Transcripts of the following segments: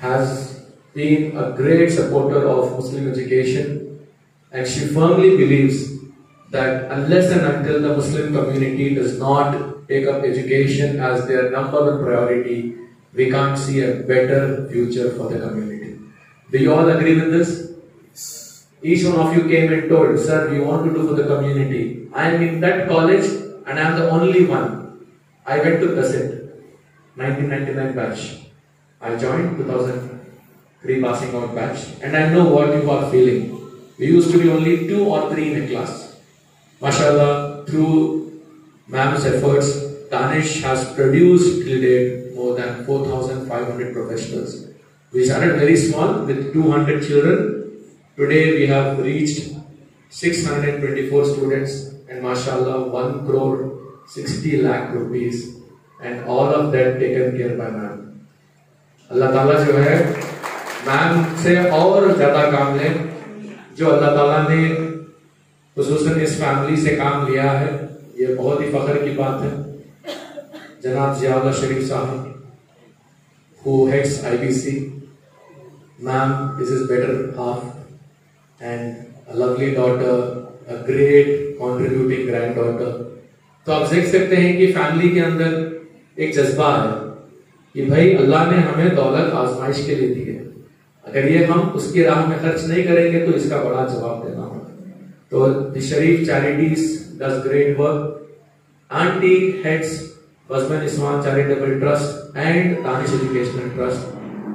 has been a great supporter of Muslim education and she firmly believes that unless and until the Muslim community does not take up education as their number one priority, we can't see a better future for the community. Do you all agree with this? Each one of you came and told, Sir, we want to do for the community. I am in that college and I am the only one. I went to Kasset, 1999 batch. I joined 2003 passing out batch and I know what you are feeling. We used to be only two or three in a class. Mashallah, through ma'am's efforts, Danish has produced till date more than 4,500 professionals. We started very small with 200 children Today we have reached 624 students and mashallah 1 crore 60 lakh rupees and all of that taken care by ma'am. अल्लाह ताला जो है ma'am से और ज़्यादा काम ले जो अल्लाह ताला ने खसूसन इस फैमिली से काम लिया है ये बहुत ही फख्र की बात है जनाब जियाउल्ला शरीफ साहब who heads IBC ma'am this is better half and a lovely daughter, a great contributing granddaughter. तो आप देख सकते हैं कि फैमिली के अंदर एक जज्बा है कि भाई अल्लाह ने हमें दौलत आजमाइश के लिए दी है। अगर ये हम उसकी राह में खर्च नहीं करेंगे तो इसका बड़ा जवाब देना होगा। तो Sharif charities does great work. Aunty heads Husband Isman Charitable Trust and Danish Educational Trust.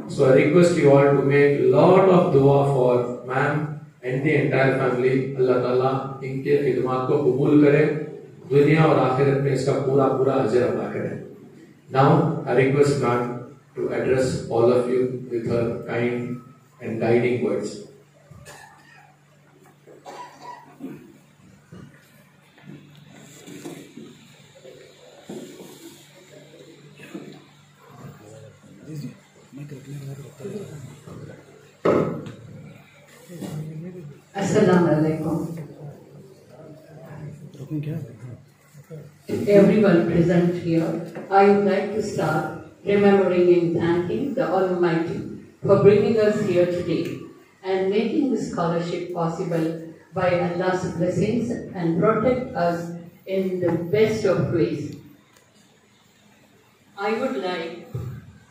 So I request you all to make lot of dua for ma'am and the entire family. अल्लाह ताला इनके खिदमात को कबूल करे। दुनिया और आखिरत में इसका पूरा पूरा अजर अदा करे। Now I request Nan to address all of you with her kind and guiding words. Assalamu alaikum. Everyone present here, I would like to start remembering and thanking the Almighty for bringing us here today and making this scholarship possible by Allah's blessings and protect us in the best of ways. I would like,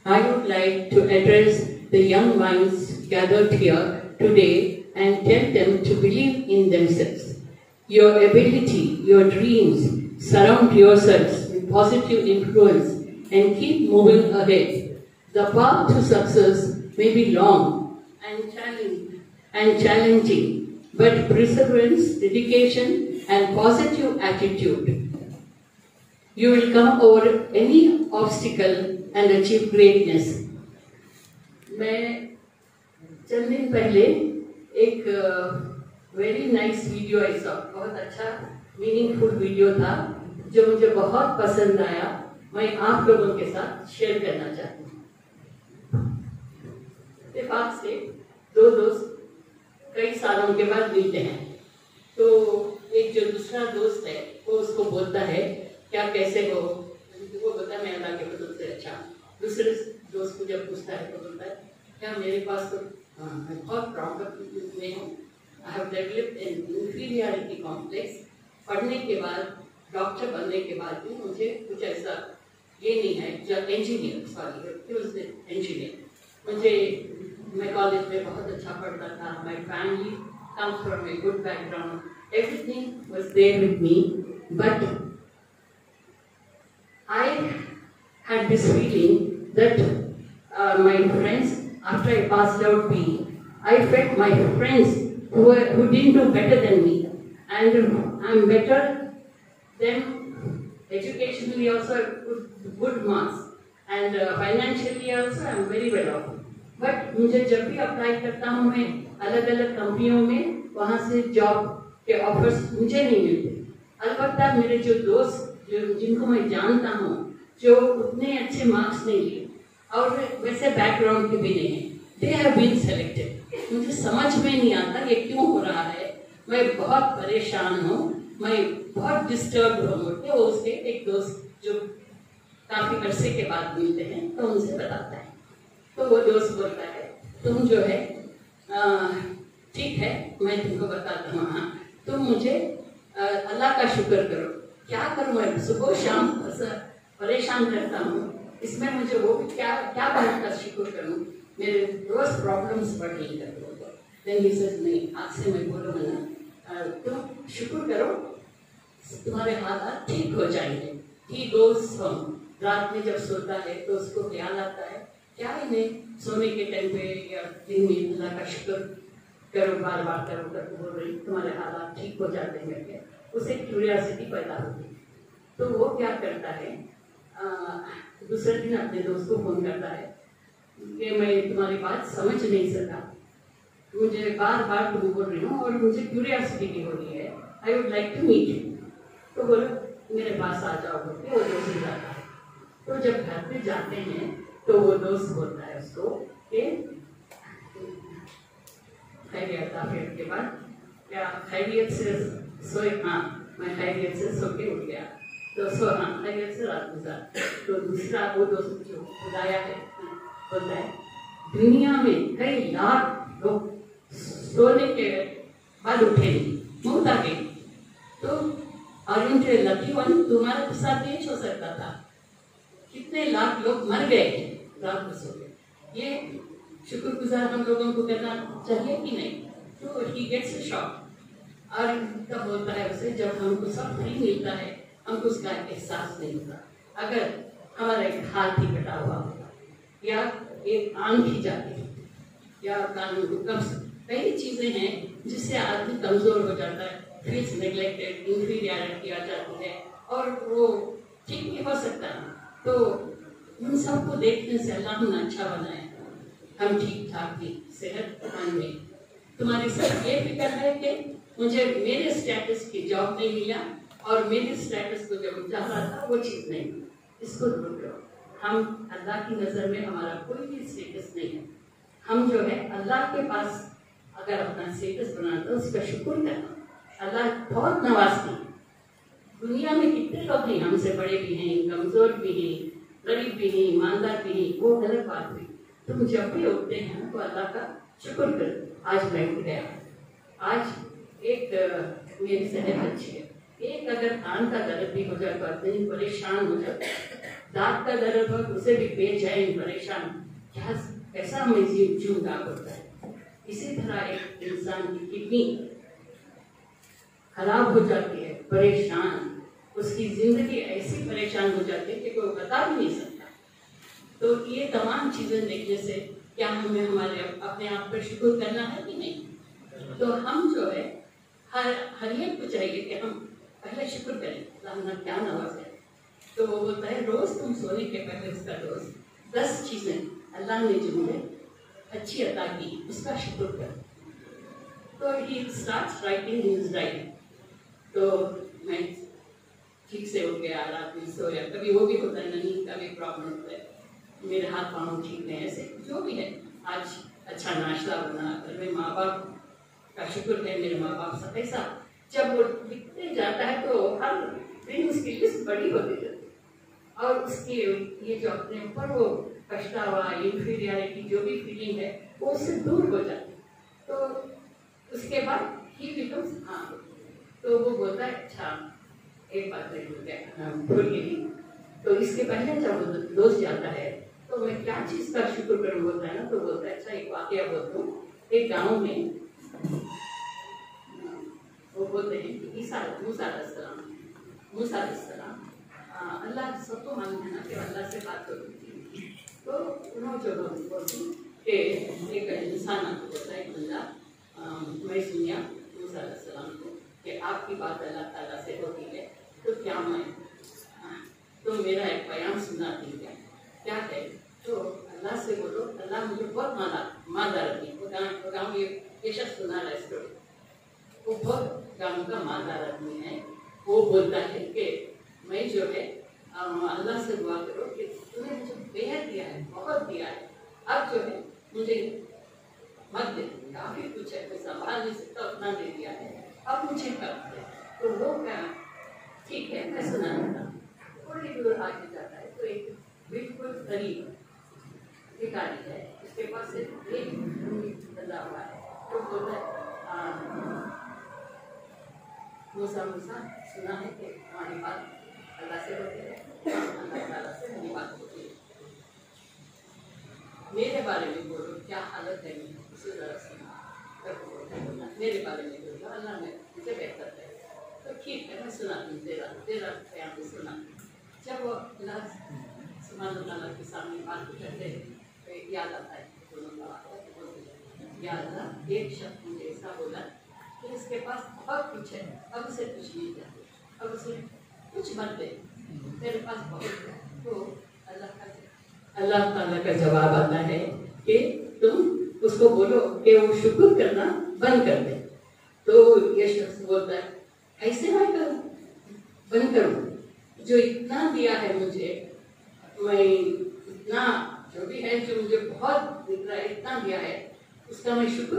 I would like to address the young minds gathered here today and tell them to believe in themselves. Your ability, your dreams, surround yourselves with positive influence and keep moving ahead. The path to success may be long and challenging, and challenging but perseverance, dedication, and positive attitude. You will come over any obstacle and achieve greatness. मैं चंद दिन पहले एक very nice video I saw बहुत अच्छा meaningful video था, जो मुझे बहुत पसंद आया। मैं आप लोगों के साथ शेयर करना चाहती हूँ। इतफाक से दो दोस्त कई सालों के बाद मिलते हैं। तो एक जो दूसरा दोस्त है, वो उसको बोलता है, क्या कैसे हो? वो बोलता है, मैं अल्लाह के बदल से अच्छा दूसरे दोस्त को जब पूछता है तो बोलता है, क्या मेरे पास तो मैं बहुत प्रॉब्लम में हूँ। I have developed an inferiority complex पढ़ने के बाद डॉक्टर बनने के बाद भी मुझे कुछ ऐसा ये नहीं है इंजीनियर सॉरी इंजीनियर मुझे, मैं कॉलेज में बहुत अच्छा पढ़ता था my family comes from a good background everything was there with me but I had this feeling that my friends after I pass out BE I felt my friends who didn't do better than me and I'm better than educationally also good, good marks, and uh, financially also I'm very well off. But मुझे जब भी apply करता हूँ मैं अलग अलग कंपनियों में वहाँ से जॉब के ऑफर्स मुझे नहीं मिलते। अलबत्ता मेरे जो दोस्त जो जिनको मैं जानता हूँ जो उतने अच्छे मार्क्स नहीं लिए और वैसे बैकग्राउंड के भी नहीं है दे हैव बीन सेलेक्टेड मुझे समझ में नहीं आता ये क्यों हो रहा है मैं बहुत परेशान हूँ, मैं बहुत डिस्टर्ब हूँ। वो उसके एक दोस्त जो काफ़ी अरसे के बाद मिलते हैं तो उनसे बताता है। तो वो दोस्त बोलता है, तुम जो है ठीक है, मैं तुमको बताता हूँ हाँ। तुम मुझे अल्लाह का शुक्र करो। क्या करूँ मैं? सुबह शाम परेशान रहता हूँ। इसमें मुझे वो भी क्या क्या बात का शुक्र करूँ? मेरे रोज प्रॉब्लम्स बढ़ रही ही। नहीं, आज से मैं बोलूँगा ना शुक्र करो, तुम्हारे हालात ठीक हो जाएँगे। ही गोज फ्रॉम रात में जब सोता है तो उसको ख्याल आता है, क्या इन्हें सोने के टाइम पे या दिन में अल्लाह का शुक्र करो बार बार करो कर बोल रही, तुम्हारे हालात ठीक हो जाते हैं करके, उसे क्यूरियासिटी पैदा होती है। तो वो क्या करता है दूसरे दिन अपने दोस्त को फ़ोन करता है, कि मैं तुम्हारी बात समझ नहीं सका। मुझे बार बार तुम बोल रही हूँ और मुझे क्यूरियासिटी भी हो रही है। I would like to meet you तो बोलो, मेरे पास आ जाओ बोलते वो दोस्त जाता है। तो जब घर पे जाते हैं तो वो दोस्त बोलता है उसको कि खैरियत आफियत के बाद? क्या खैरियत से सोए? हाँ मैं खैरियत से सो के उठ गया। तो सो हाँ खैरियत से रात गुजार। तो दूसरा वो दोस्त जो बुलाया है, बोलता है, दुनिया में कई लाख लोग सोने के बाद उठे। आ गए तो और इनके लकी वन, तुम्हारे साथ नहीं हो सकता था। कितने लाख लोग मर गए। रात को सो गए। ये शुक्रगुजार हम लोगों को करना चाहिए कि नहीं? तो ही गेट्स शॉक और तब बोलता है उसे, जब हमको सब फ्री मिलता है, हमको उसका एहसास नहीं होता। अगर हमारा एक हाथ ही कटा हुआ होता, या एक आँख ही जाती, या कानून कम कई चीज़ें हैं जिससे आदमी कमज़ोर हो जाता है। फील्स नेग्लेक्टेड इंफीरियरिटी आ जाती है और वो ठीक नहीं हो सकता। तो उन सबको देखने से अल्लाह ने अच्छा बनाया। हम ठीक ठाक थी सेहत में तुम्हारी सिर्फ़ ये फ़िक्र है कि मुझे मेरे स्टेटस की जॉब नहीं मिला और मेरे स्टेटस को जब चाह रहा था, वो चीज़ नहीं। इसको दूर करो हम अल्लाह की नज़र में हमारा कोई भी स्टेटस नहीं है। हम जो है अल्लाह के पास अगर अपना स्टेटस बनाते तो उसका शुक्र करना अल्लाह बहुत नवाजती दुनिया में कितने लोग हैं, हमसे बड़े भी हैं, कमज़ोर भी हैं, गरीब भी हैं, ईमानदार भी हैं, वो गलत बात हुई तुम जब भी उठते हैं तो अल्लाह का शुक्र कर। आज मैं उठ गया। आज एक मेरी सेहत अच्छी है। एक अगर कान का दर्द भी हो जाए तो आदमी परेशान हो जाता दांत का दर्द हो तो उसे भी बेचैन परेशान। क्या कैसा हमें जीव जूँगा होता है? इसी तरह एक इंसान की किडनी खराब हो जाती है, परेशान। उसकी ज़िंदगी ऐसी परेशान हो जाती है कि कोई बता भी नहीं सकता। तो ये तमाम चीज़ें देखने से क्या हमें हमारे अपने आप पर शुक्र करना है कि नहीं? तो हम जो है, हर हर एक को चाहिए कि हम पहले शुक्र करें, अल्लाह क्या नवाज़ है। तो वो बोलता है, रोज तुम सोने के पहले उसका रोज। दस चीज़ें अल्लाह ने जो मुझे अच्छी अता की, उसका शुक्र कर तो ही स्टार्ट राइटिंग न्यूज़ राइटिंग तो मैं ठीक से हो गया, रात में सोया। कभी वो भी होता है, नहीं का भी प्रॉब्लम होता है। मेरे हाथ पाँव ठीक नहीं, ऐसे जो भी है। आज अच्छा नाश्ता बना घर में माँ बाप का शुक्र है, मेरे माँ बाप सब ऐसा। जब वो लिखते जाता है तो हर दिन उसकी लिस्ट बड़ी होती जाती और उसकी ये जो अपने ऊपर वो पछतावा इंफीरियरिटी जो भी फीलिंग है, वो उससे दूर हो जाती है। तो उसके बाद ही बिकम्स हाँ तो वो बोलता है अच्छा एक बात नहीं भूल गया भूल गई तो इसके पहले जब वो दोस्त जाता है तो मैं क्या चीज़ का शुक्र करूँ बोलता है ना तो बोलता है अच्छा एक वाक्य बोल हूँ। एक गाँव में वो बोलते हैं ईसा, मूसा सलाम मूसा सलाम अल्लाह सबको मानते हैं ना, कि अल्लाह से बात होती एक इंसान आपको है बंदा मैं सुनिया मूसा को कि आपकी बात अल्लाह ताला से होती है तो क्या मैं तो मेरा एक बयान सुना दी क्या क्या है तो अल्लाह से बोलो, अल्लाह मुझे बहुत माना मादा रखी गाँव ये ये शख्स सुना रहा है स्टोरी। वो बहुत गाँव का मादा आदमी है। वो बोलता है कि मैं जो है अल्लाह से दुआ बेहद दिया है बहुत दिया है। अब जो है मुझे मत दे काफ़ी कुछ है मैं संभाल नहीं सकता उतना दे दिया है। अब मुझे कब दे तो वो क्या ठीक है मैं सुना देता थोड़ी दूर आगे जाता है तो एक बिल्कुल करीब भिखारी है। उसके पास सिर्फ़ एक बंदा हुआ है। तो बोलता है मूसा मूसा सुना है कि हमारी बात अल्लाह से होती है? हाँ, अल्लाह से हमारी बात होती है। मेरे बारे में बोलो क्या हालत है मेरी? उसी तरह से मेरे बारे में बोलो अल्लाह ने मुझे बेहतर है तो ठीक है मैं सुनाती हूँ तेरा तेरा बयान भी सुना जब वो अल्लाह सुबहान अल्लाह के सामने बात करते तो याद आता है दोनों का है, तो बोलते हैं, या अल्लाह एक शब्द मुझे ऐसा बोला कि इसके पास बहुत कुछ है अब उसे कुछ नहीं चाहिए अब उसे कुछ मत दे तेरे पास बहुत है। तो अल्लाह का अल्लाह ताला का जवाब आता है कि तुम उसको बोलो कि वो शुक्र करना बंद कर दे। तो ये शख्स बोलता है, ऐसे मैं करूँ, बंद करूँ। जो इतना दिया है मुझे, मैं इतना जो भी है, जो मुझे बहुत दिख है, इतना दिया है, उसका मैं शुक्र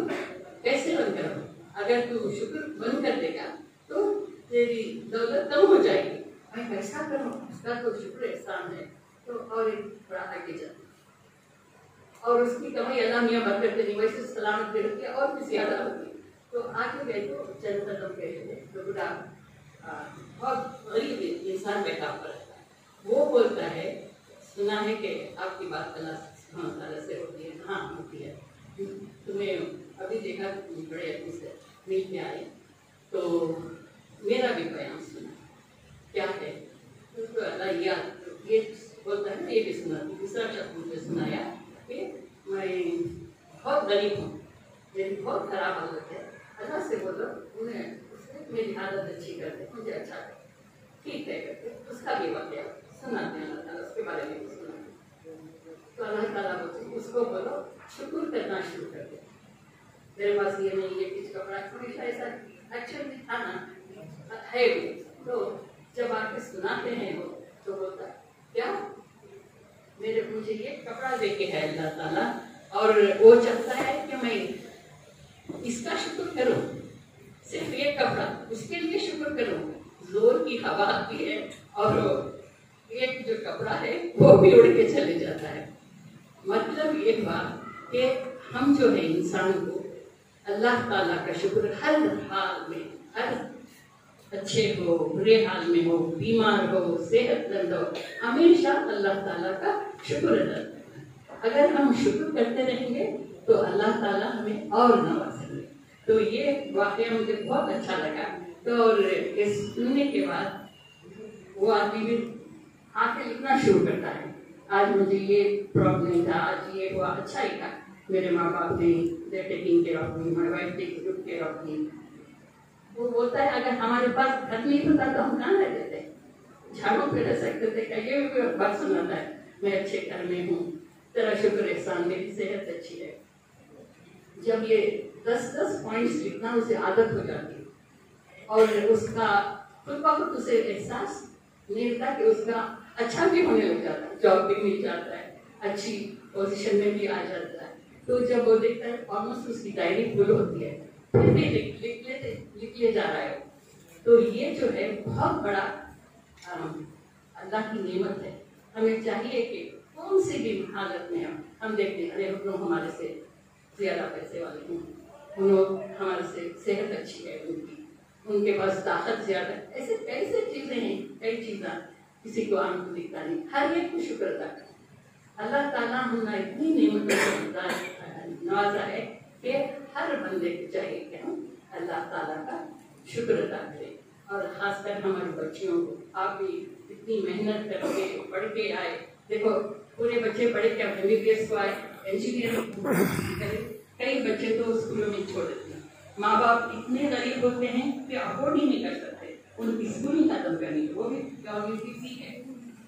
कैसे बंद करूँ? अगर तू शुक्र बंद कर देगा तो तेरी दौलत कम हो जाएगी। मैं कैसा करूँ, उसका तो शुक्र एहसान है। तो और एक और उसकी कमाई अल्लाह मियाँ बरकत नहीं वैसे सलामत दे रखी और भी ज़्यादा होती तो आगे गए तो चंद कदम गए थे तो बुढ़ा बहुत गरीब इंसान बैठा हुआ रहता है। वो बोलता है, सुना है कि आपकी बात अल्लाह से होती है हाँ होती है। तुम्हें अभी देखा बड़े आदमी से मिल के आए। तो मेरा भी बयान सुना, क्या है? उसको अल्लाह याद ये बोलता है ये भी सुना, दूसरा शब्द मुझे सुनाया कि मैं बहुत गरीब हूँ। मेरी बहुत खराब हालत है। अल्लाह से बोलो, उन्हें उसने मेरी हालत अच्छी कर दे, मुझे अच्छा कर ठीक है करके उसका भी वाक्य। सुनाते हैं अल्लाह ताला, उसके बारे में भी सुना तो अल्लाह ताला बोलते उसको बोलो, शुक्र करना शुरू कर दे। मेरे पास ये नहीं ये किस कपड़ा हमेशा ऐसा एक्चुअली था ना, है भी। तो जब आके सुनाते हैं वो तो बोलता क्या? मेरे, मुझे ये कपड़ा दे के है अल्लाह ताला और वो चाहता है कि मैं इसका शुक्र करूँ। सिर्फ़ एक कपड़ा, उसके लिए शुक्र करूँ। ज़ोर की हवा आती है, और एक जो कपड़ा है, वो भी उड़ के चले जाता है। मतलब ये हुआ कि हम जो है इंसान को, अल्लाह ताला का शुक्र हर हाल में, हर अच्छे हो बुरे हाल में हो, बीमार हो सेहतमंद हो, हमेशा अल्लाह ताला का शुक्र अदा अगर हम शुक्र करते रहेंगे तो अल्लाह ताला हमें और नवाजेंगे तो ये वाक्य मुझे बहुत अच्छा लगा। तो और इस सुनने के बाद वो आदमी भी आके लिखना शुरू करता है। आज मुझे ये प्रॉब्लम था, आज ये हुआ अच्छा ही था। मेरे माँ बाप ने care of me my wife take care of me वो बोलता है, अगर हमारे पास घर नहीं होता तो हम कहाँ रहते थे झाड़ू पे रह सकते थे भी बात सुनाता है, मैं अच्छे घर में हूँ, तेरा शुक्र एहसान मेरी सेहत अच्छी है। जब ये दस दस पॉइंट्स लिखना, उसे आदत हो जाती है। और उसका खुद ब खुद उसे एहसास नहीं होता कि उसका अच्छा भी होने लग जाता है जॉब भी मिल जाता है, अच्छी पोजीशन में भी आ जाता है। तो जब वो देखता है ऑलमोस्ट उसकी डायरी फुल होती है। है। तो ये जो है, बहुत बड़ा अल्लाह की नेमत है। हमें चाहिए कि कौन सी भी हालत में हम हम देखते हैं, अरे लोग हमारे से ज़्यादा पैसे वाले हैं। हम लोग, हमारे से सेहत अच्छी है उनकी। उनके पास ताकत ज़्यादा ऐसे कैसे चीज़ें हैं, कई चीज़ें किसी को आँख को दिखता नहीं। हर एक को शुक्र अदा करें। अल्लाह ताला हमने इतनी से नवाजा- नवाजा है कि हर बंदे को चाहिए कि हम अल्लाह ताला का शुक्र अदा करें। और खासकर हमारे बच्चियों को। आप भी इतनी मेहनत करके पढ़ के आए। देखो, पूरे बच्चे पढ़े के एम बी को आए इंजीनियर कई बच्चे तो स्कूलों में छोड़ देते हैं। माँ बाप इतने गरीब होते हैं कि अफोर्ड ही नहीं कर सकते। उनकी स्कूलिंग खत्म करनी वो भी गवर्नमेंट की फ़ी है।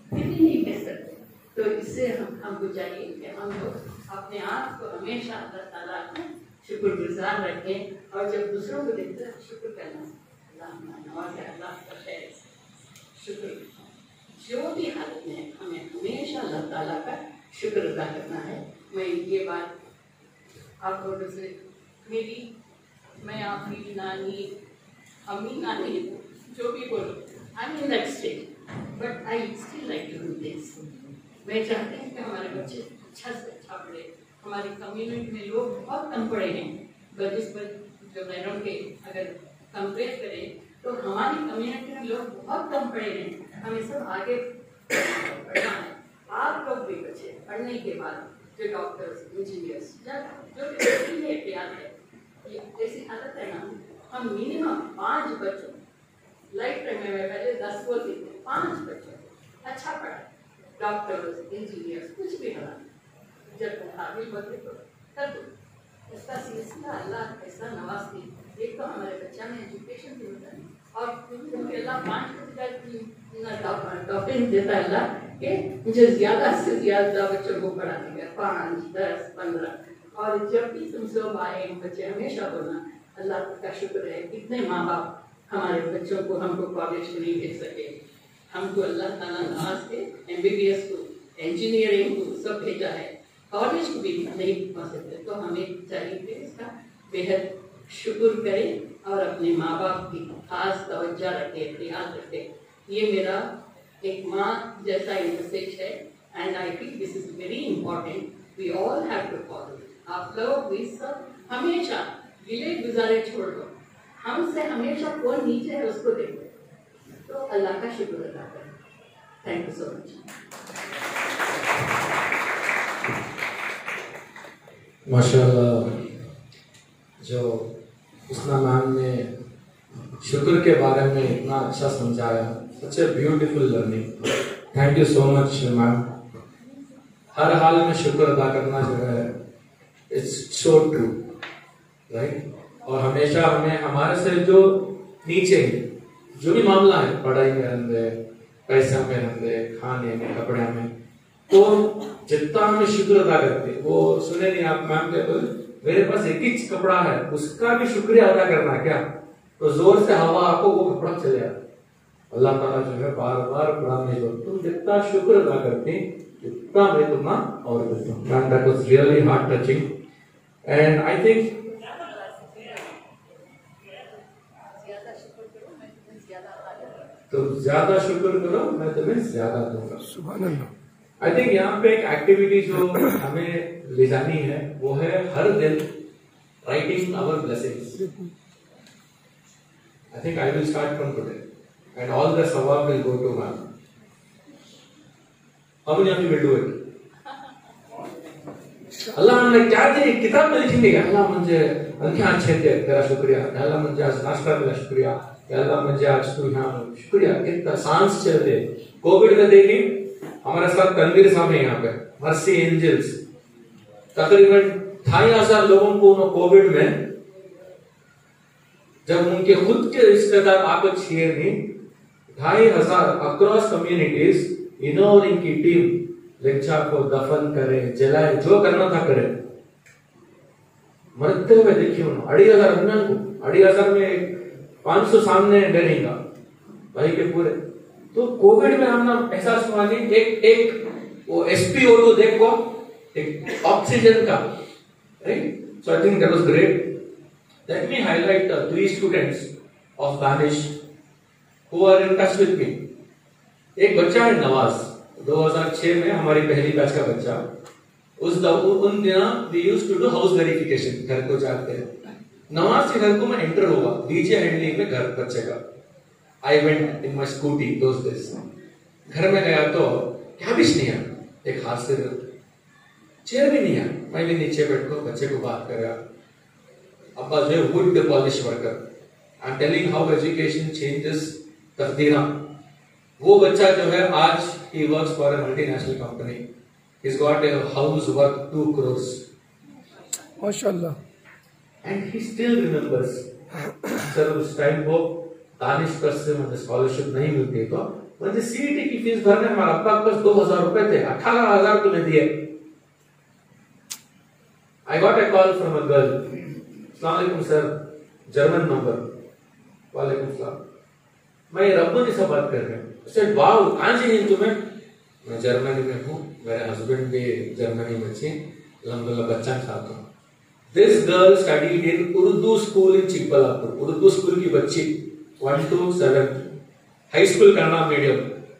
फिर भी नहीं भेज सकते। तो इससे हम, हमको चाहिए कि हम लोग अपने आप को हमेशा अल्लाह ताला का शुक्रगुजार रखें और जब दूसरों को देखते हैं, शुक्र करना। जो भी हालत में हमें हमेशा अल्लाह ताला का शुक्र अदा करना है, मैं ये बात आप लोगों से, मेरी, मैं आपकी नानी, अम्मी नानी, जो भी बोलो I am in that stage but I still like to do this मैं चाहती हूँ कि हमारे बच्चे अच्छा से अच्छा पढ़े। हमारी कम्युनिटी में लोग बहुत कम पढ़े हैं। बनिस्बत जो बहनों के अगर कंपेयर करें तो हमारी कम्युनिटी में लोग बहुत कम पढ़े हैं। हमें सब आगे पढ़ना है। आप लोग भी बचे पढ़ने के बाद, जो डॉक्टर्स इंजीनियर्स जो भी प्यार है ऐसी आदत है ना, हम मिनिमम पाँच बच्चों लाइफ टाइम में पहले दस बोलती थी पाँच बच्चों अच्छा पढ़ा। डॉक्टर्स इंजीनियर्स कुछ भी बना जब तुम काबिल होते तो दो सिलसिला अल्लाह ऐसा नवाज़ दी। एक तो हमारे बच्चा में एजुकेशन भी होता है और क्योंकि अल्लाह पाँच डॉक्टर देता है अल्लाह कि मुझे ज़्यादा से ज़्यादा बच्चों को पढ़ाने का पाँच, दस, पंद्रह, और जब भी तुम सब आए, बच्चे हमेशा बोलना, अल्लाह का शुक्र है कितने माँ बाप हमारे बच्चों को हमको कॉलेज नहीं भेज सके। हमको अल्लाह ताला नवाज़ के एमबीबीएस को इंजीनियरिंग को सब भेजा है। कॉलेज को भी नहीं पहुँच सकते तो हमें चाहिए इसका बेहद शुक्र करें और अपने माँ बाप की खास तवज्जा रखें ख्याल रखें। ये मेरा एक माँ जैसा मैसेज है and I feel this is very important we all have to follow आप लोग भी सब हमेशा गिले गुजारे छोड़ दो। हमसे हमेशा कौन नीचे है, उसको देखो तो अल्लाह का शुक्र अदा करें। थैंक यू सो मच माशाल्लाह। जो उसना मैम ने शुक्र के बारे में इतना अच्छा समझाया। Such a beautiful learning thank you so much ma'am हर हाल में शुक्र अदा करना जो है इट्स सो ट्रू राइट और हमेशा हमें, हमारे से जो नीचे, जो भी मामला है, पढ़ाई में रहते पैसा में रहते खाने में, कपड़े में तो जितना हमें शुक्र अदा करते, वो सुने नहीं आप, मैम के बोले, मेरे पास एक ही कपड़ा है, उसका भी शुक्रिया अदा करना क्या? तो ज़ोर से हवा आपको वो कपड़ा चले आता। अल्लाह ताला जो है बार बार कुरान में जो तुम जितना शुक्र अदा करते, उतना मैं तुम्हारा और देता हूँ। really heart touching. And I think तो ज़्यादा शुक्र करो, मैं तुम्हें ज़्यादा दूँगा। सुबह आई थिंक यहाँ पे एक एक्टिविटी जो हमें ले जानी है, वो है हर दिन writing our blessings I think I will start from today and all the सवाब will go to ma'am of you will do it अल्लाह हमने क्या दे किताब में लिखेंगे अल्लाह मुझे अंख्या अच्छे थे, तेरा शुक्रिया। अल्लाह मुझे आज नाश्ता मिला शुक्रिया। अल्लाह मुझे आज तू यहाँ। शुक्रिया। हमारे साथ तनवीर साहब है यहाँ पे मर्सी एंजल्स तकरीबन ढाई हज़ार लोगों को कोविड में, जब उनके खुद के रिश्तेदार आपको छीए नहीं, ढाई हज़ार अक्रॉस कम्युनिटीज इन्होंने इनकी टीम लिच्छा को दफन करे, जलाए, जो करना था करे। मरते हुए देखिए उन्होंने अड़ी हज़ार को अढ़ी हज़ार में पाँच सौ सामने डरेगा। भाई के पूरे तो कोविड में हमने एहसास हुआ नहीं, एक एक वो एसपीओ टू देखो, एक ऑक्सीजन का right so I think that was great let me highlight the three students of Danish who are in touch with me एक बच्चा है नवाज़ 2006 में हमारी पहली बैच का बच्चा। उस उन दिनों we used to do house verification घर को जाते हैं नवाज़ के घर को मैं एंटर हुआ डीजे हैंडलिंग में घर, बच्चे का। I went in my scooty those घर में गया तो क्या भी नहीं आया एक हाथ से चेयर भी नहीं आया मैं भी नीचे बैठ कर बच्चे को बात कर रहा। अब्बा जो है wood polish worker I am telling how education changes तकदीरा। वो बच्चा जो है आज ही work for a multinational company he's got a house worth 2 crores. माशाल्लाह। And he still remembers. Sir उस टाइम को दानिश ट्रस्ट से मुझे स्कॉलरशिप नहीं मिलती तो मुझे सीईटी की फ़ीस भरने हमारा अब्बा के पास दो हज़ार रुपए थे, अठारह हज़ार तूने दिए। I got a call from a girl सलामकुम सर, जर्मन नंबर, वालेकुम सलाम। मैं रब्बनी से बात कर रहा हूँ। सर वाह कहाँ से नहीं तुम्हें? मैं जर्मनी में हूँ, मेरे हस्बैंड भी जर्मनी में थे अलहमदुल्ला बच्चा साथ हूँ this girl studied in Urdu school in Chikballapur Urdu school की बच्ची। One two seven high school Kannada medium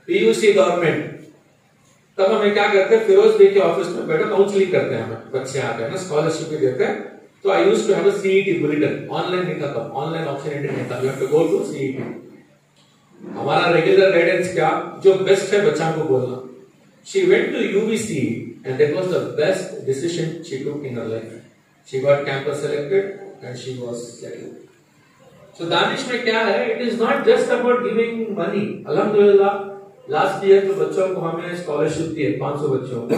PUC government तब हमें क्या करते हैं? फिरोज बे के ऑफ़िस में बैठे काउंसलिंग करते हैं हमें, बच्चे आते हैं ना स्कॉलरशिप भी देते हैं। तो I use to have a CET bulletin online नहीं था ऑनलाइन ऑप्शन एंट्री नहीं था। You have to go to CET हमारा रेगुलर गाइडेंस क्या? जो बेस्ट है बच्चा को बोलना। She went to UBC and that was the best decision she took in her life she got campus selected and she was settled so Danish में क्या है? It is not just about giving money अल्हम्दुलिल्लाह last year जो बच्चों को हमने scholarship दी है 500 बच्चों को।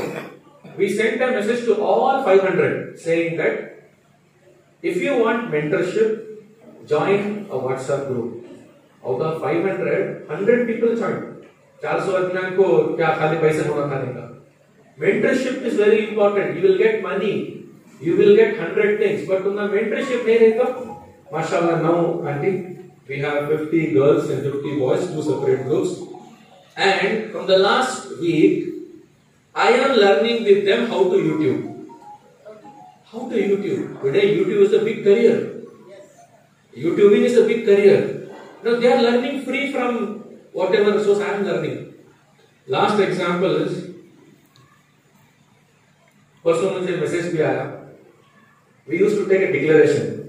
We sent a message to all 500 saying that if you want mentorship join a WhatsApp group out of 500 100 people join 400 आदमियों को क्या खाली पैसे होना खाने का? Mentorship is very important you will get money you will get 100 things but तुमने mentorship नहीं रहेगा माशाल्लाह now aunty we have 50 girls and 50 boys two separate groups and from the last week i am learning with them how to youtube how to youtube today youtube is a big career youtubing is a big career now they are learning free from whatever source i am learning last example is परसों मुझे message भी आया we used to take a declaration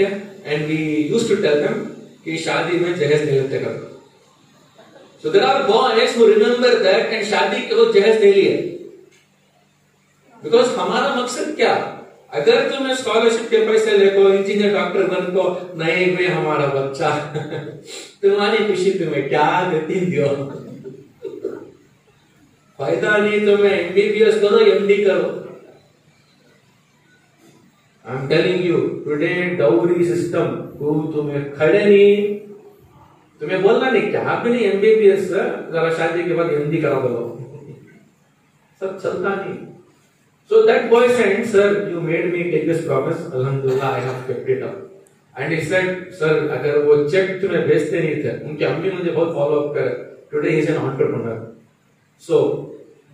Okay and we used to tell them कि शादी में जहेज नहीं लेते कर so there are boys who remember that, and शादी के वो जहेज नहीं लिए। बिकॉज़ हमारा मकसद क्या? अगर तुम्हें स्कॉलरशिप के पैसे लेको इंजीनियर डॉक्टर बन को नहीं भाई हमारा बच्चा। तुम्हारी खुशी तुम्हें क्या देती दियो फ़ायदा नहीं तुम्हें एमबीबीएस करो एमडी करो। I am telling you today dowry system को तुम्हें खड़े नहीं, तुम्हें बोलना नहीं, क्या? भी नहीं एमबीबीएस जरा शादी के बाद एमडी करा बोलो सब चलता नहीं। So that boy said sir you made me take this promise अल्हम्दुलिल्लाह I have kept it up and he said sir अगर वो चेक तुम्हें भेजते नहीं थे, उनकी अम्मी मुझे बहुत फॉलो अप करे। Today is an entrepreneur so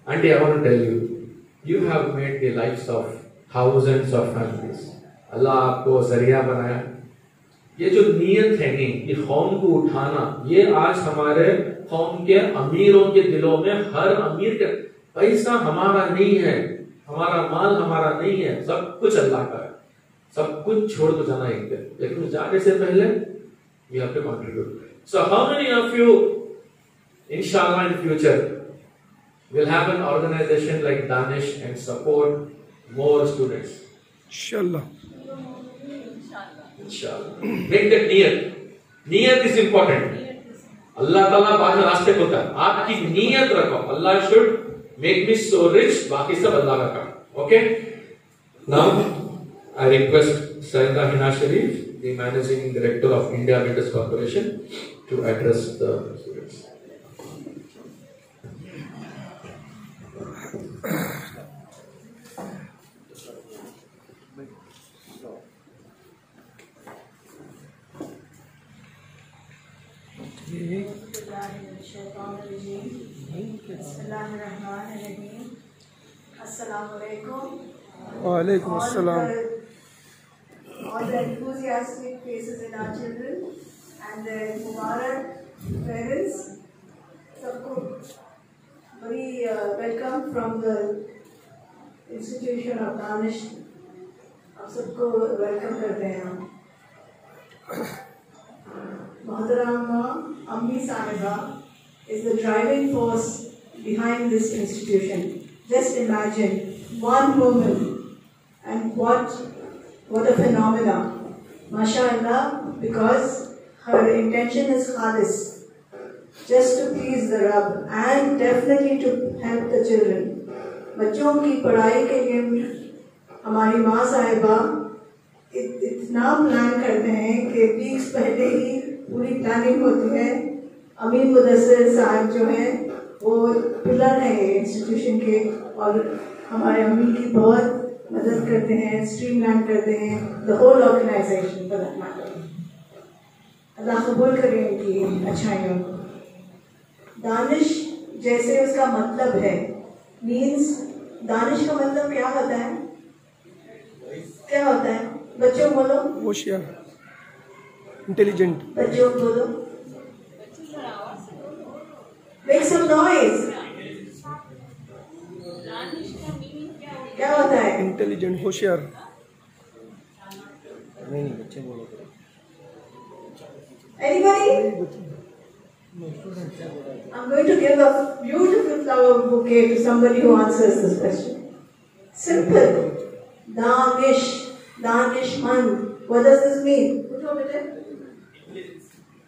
aunty I want to tell you you have made the lives of thousands of families अल्लाह आपको ज़रिया बनाया। ये जो नीयत है नहीं ये कौम को उठाना, ये आज हमारे कौम के अमीरों के दिलों में हर अमीर के पैसा हमारा नहीं है, हमारा माल हमारा नहीं है, सब कुछ अल्लाह का है। सब कुछ छोड़ को जाना एक दिन लेकिन जाने से पहले we have to contribute so how many of you इंशाल्लाह in future will have an organization like Danish and support more students. Inshallah. Inshallah. Make that niyat. Niyat is important. अल्लाह ताला बाद में रास्ते खोलता है आपकी नीयत रखो अल्लाह should make me so rich बाकी सब अल्लाह का काम okay now I request Saida Hina Sharif the managing director of India business corporation to address the students Assalam. the, all the enthusiastic faces in our children and their Mubarak parents. सबको बड़ी welcome from the institution of Danish आप सबको welcome करते हैं हम मोहतरामा अम्मी साहिबा is the driving force behind this institution. Just imagine one woman and what what a phenomena. MashaAllah, because her intention is khalis, just to please the Rabb and definitely to help the children. बच्चों की पढ़ाई के लिए हमारी माँ साहिबा इत, इतना प्लान करते हैं कि वीक्स पहले ही पूरी प्लानिंग होती है। अमीन मुदसर साहब जो हैं, वो पिलर हैं इंस्टीट्यूशन के और हमारे अमीन की बहुत मदद करते हैं स्ट्रीमलाइन करते हैं the whole organisation that matter अल्लाह कबूल करें इनकी अच्छाइयों को। दानिश जैसे उसका मतलब है। मीन्स दानिश का मतलब क्या होता है? क्या होता है? बच्चों बोलो। होशियार। इंटेलिजेंट बच्चों बोलो Make some noise. क्या होता है इंटेलिजेंट होशियार नहीं नहीं बच्चे बोलो Anybody? I'm going to give a beautiful flower bouquet to somebody who answers this question. Simple. Danish. Danishmand. What does this mean?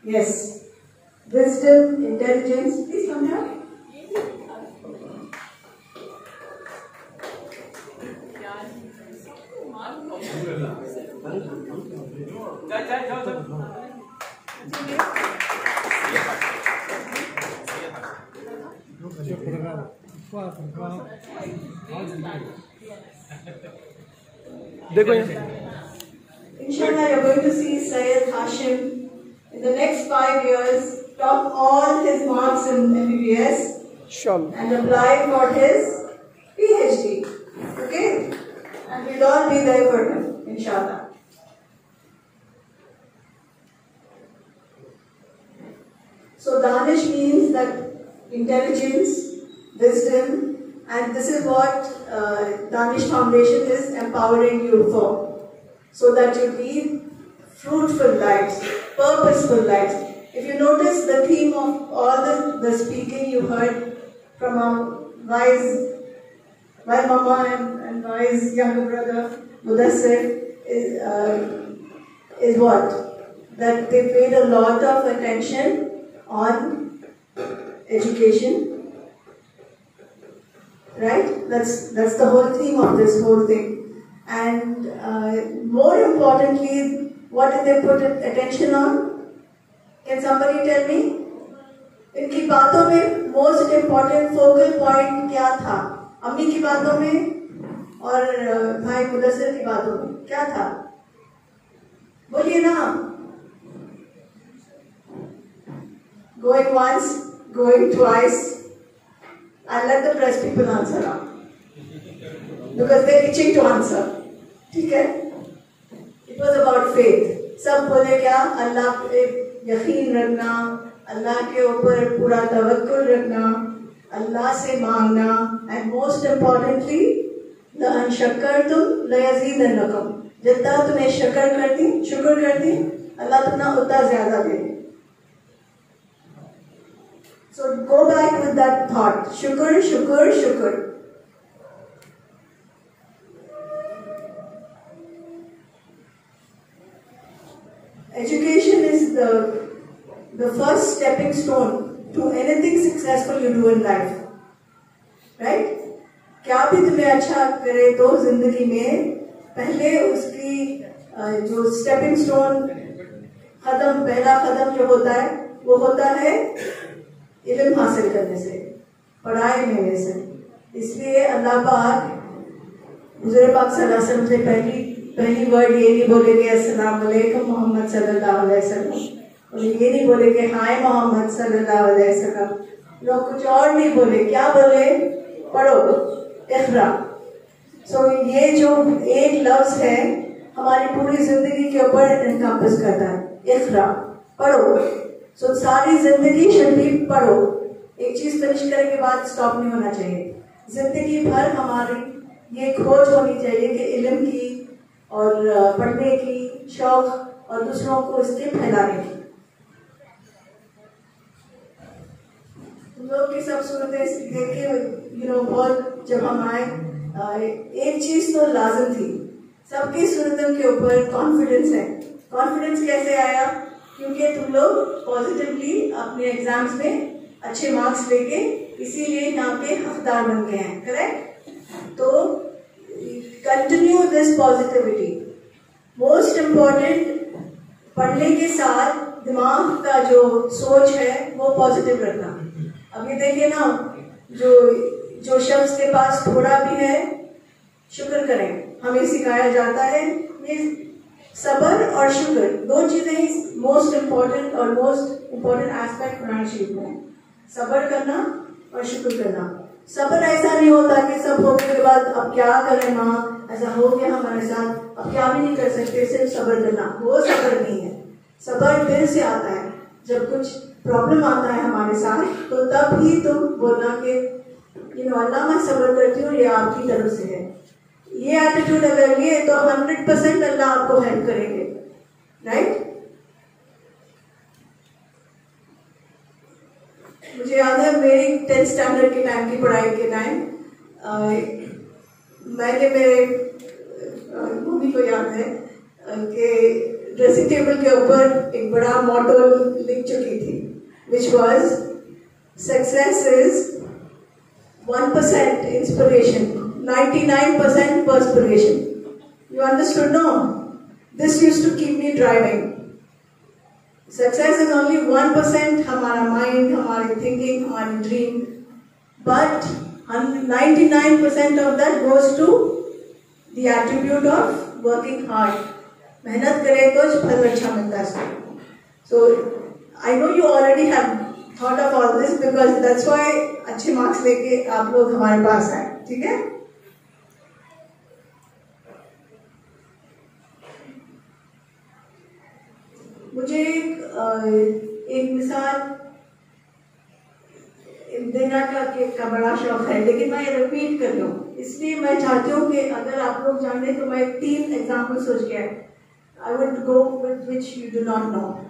Put over there. Yes. Wisdom, intelligence. Please come here. देखो यहाँ Inshallah, you're going to see Syed Hashim in the next five years top all his marks in MBBS shall and apply for his PhD. Okay? And we'll all be there for him, inshallah. So Danish means that intelligence, wisdom, and this is what uh, Danish Foundation is empowering you for, so that you lead fruitful lives, purposeful lives. If you notice the theme of all the, the speaking you heard from our wise, my mama and, and wise younger brother Mudassir is, uh, is what? That they paid a lot of attention on education. Right? That's that's the whole theme of this whole thing. And uh, more importantly, what did they put attention on? Can somebody tell me? इनकी बातों में most important focal point क्या था अम्मी की बातों में और अ, भाई मुदसर की बातों में क्या था बोलिए ना going once going twice I'll let the press people answer now because they're itching to answer ठीक है it was about faith. सब बोले क्या? अल्लाह पे यकीन रखना अल्लाह के ऊपर पूरा तवक्कुल रखना अल्लाह से मांगना एंड मोस्ट इम्पोर्टेंटली लअन शक्करतुम लयज़ीदन्नकुम जितना तुम्हें शक्र कर दी शुक्र कर दी अल्लाह तुम्हें उतना ज़्यादा दे दे। So go back with that thought. Shukr, shukr, the, first stepping stone to anything successful you do in life. Right? क्या भी तुम्हें अच्छा करे तो ज़िंदगी में पहले उसकी जो स्टेपिंग स्टोन कदम पहला कदम जो होता है वो होता है इलम हासिल करने से पढ़ाई लेने से इसलिए अल्लाह पाक हुजूर पाक वसल्लम से पहली पहली वर्ड ये नहीं बोले कि मोहम्मद सल्लल्लाहु अलैहि वसल्लम ये नहीं बोले कि हाय मोहम्मद सल्लल्लाहु अलैहि वसल्लम। लोग कुछ और नहीं बोले। क्या बोले? पढ़ो। इखरा सो so, ये जो एक लफ्ज है हमारी पूरी ज़िंदगी के ऊपर इनकम्पस करता है। इखरा पढ़ो। सो so, सारी ज़िंदगी शरीफ पढ़ो एक चीज़ फिनिश करने के बाद स्टॉप नहीं होना चाहिए। ज़िंदगी भर हमारी ये खोज होनी चाहिए कि इलम की और पढ़ने की शौक और दूसरों को इसके फैलाने की। लोग की सब सूरतें देख यू नो बहुत जब हम आए एक चीज़ तो लाजम थी, सबकी सूरतों के ऊपर कॉन्फिडेंस है। कॉन्फिडेंस कैसे आया? क्योंकि तुम लोग पॉजिटिवली अपने एग्ज़ाम्स में अच्छे मार्क्स लेके इसीलिए यहाँ के हकदार बन गए हैं करेक्ट तो continue this positivity most important पढ़ने के साथ दिमाग का जो सोच है, वो पॉजिटिव रखना। ये देखिए ना, जो जो शख्स के पास थोड़ा भी है, शुक्र करें। हमें सिखाया जाता है, ये सबर और शुक्र, दो चीज़ें ही मोस्ट इम्पोर्टेंट और मोस्ट इम्पोर्टेंट एस्पेक्ट कुरान शरीफ में। सबर करना और शुक्र करना। सबर ऐसा नहीं होता कि सब होने के बाद अब क्या करें माँ? ऐसा हो गया हमारे साथ, अब क्या भी नहीं कर सकते, सिर्फ़ सबर करना। वो सबर नहीं है। सबर दिल से आता है। जब कुछ प्रॉब्लम आता है हमारे साथ तो तब ही तुम बोलना कि यू नो अल्लाह मैं सब्र करती हूँ, ये आपकी तरफ़ से है। ये एटीट्यूड अगर ये तो हंड्रेड परसेंट अल्लाह आपको हेल्प करेंगे। राइट मुझे याद है, मेरी टेंथ स्टैंडर्ड के टाइम की पढ़ाई के टाइम मैंने मेरे मम्मी को याद है कि ड्रेसिंग टेबल के ऊपर एक बड़ा मॉडल लिख चुकी थी which was success is one percent inspiration ninety nine percent perspiration you understood no this use to keep me driving success is only one percent हमारा माइंड हमारी थिंकिंग हमारी dream but 99% of that goes to the attribute of working hard. मेहनत करें तो फल अच्छा मिलता है। So I know you already have thought of all this because that's why अच्छे मार्क्स लेके आप लोग हमारे पास आए ठीक है? मुझे एक, एक मिसाल देना का केक का बड़ा शौक है लेकिन मैं रिपीट कर लूँ। इसलिए मैं चाहती हूँ कि अगर आप लोग जाने तो मैं तीन एग्ज़ाम्पल सोच के आई I would go with which you do not know.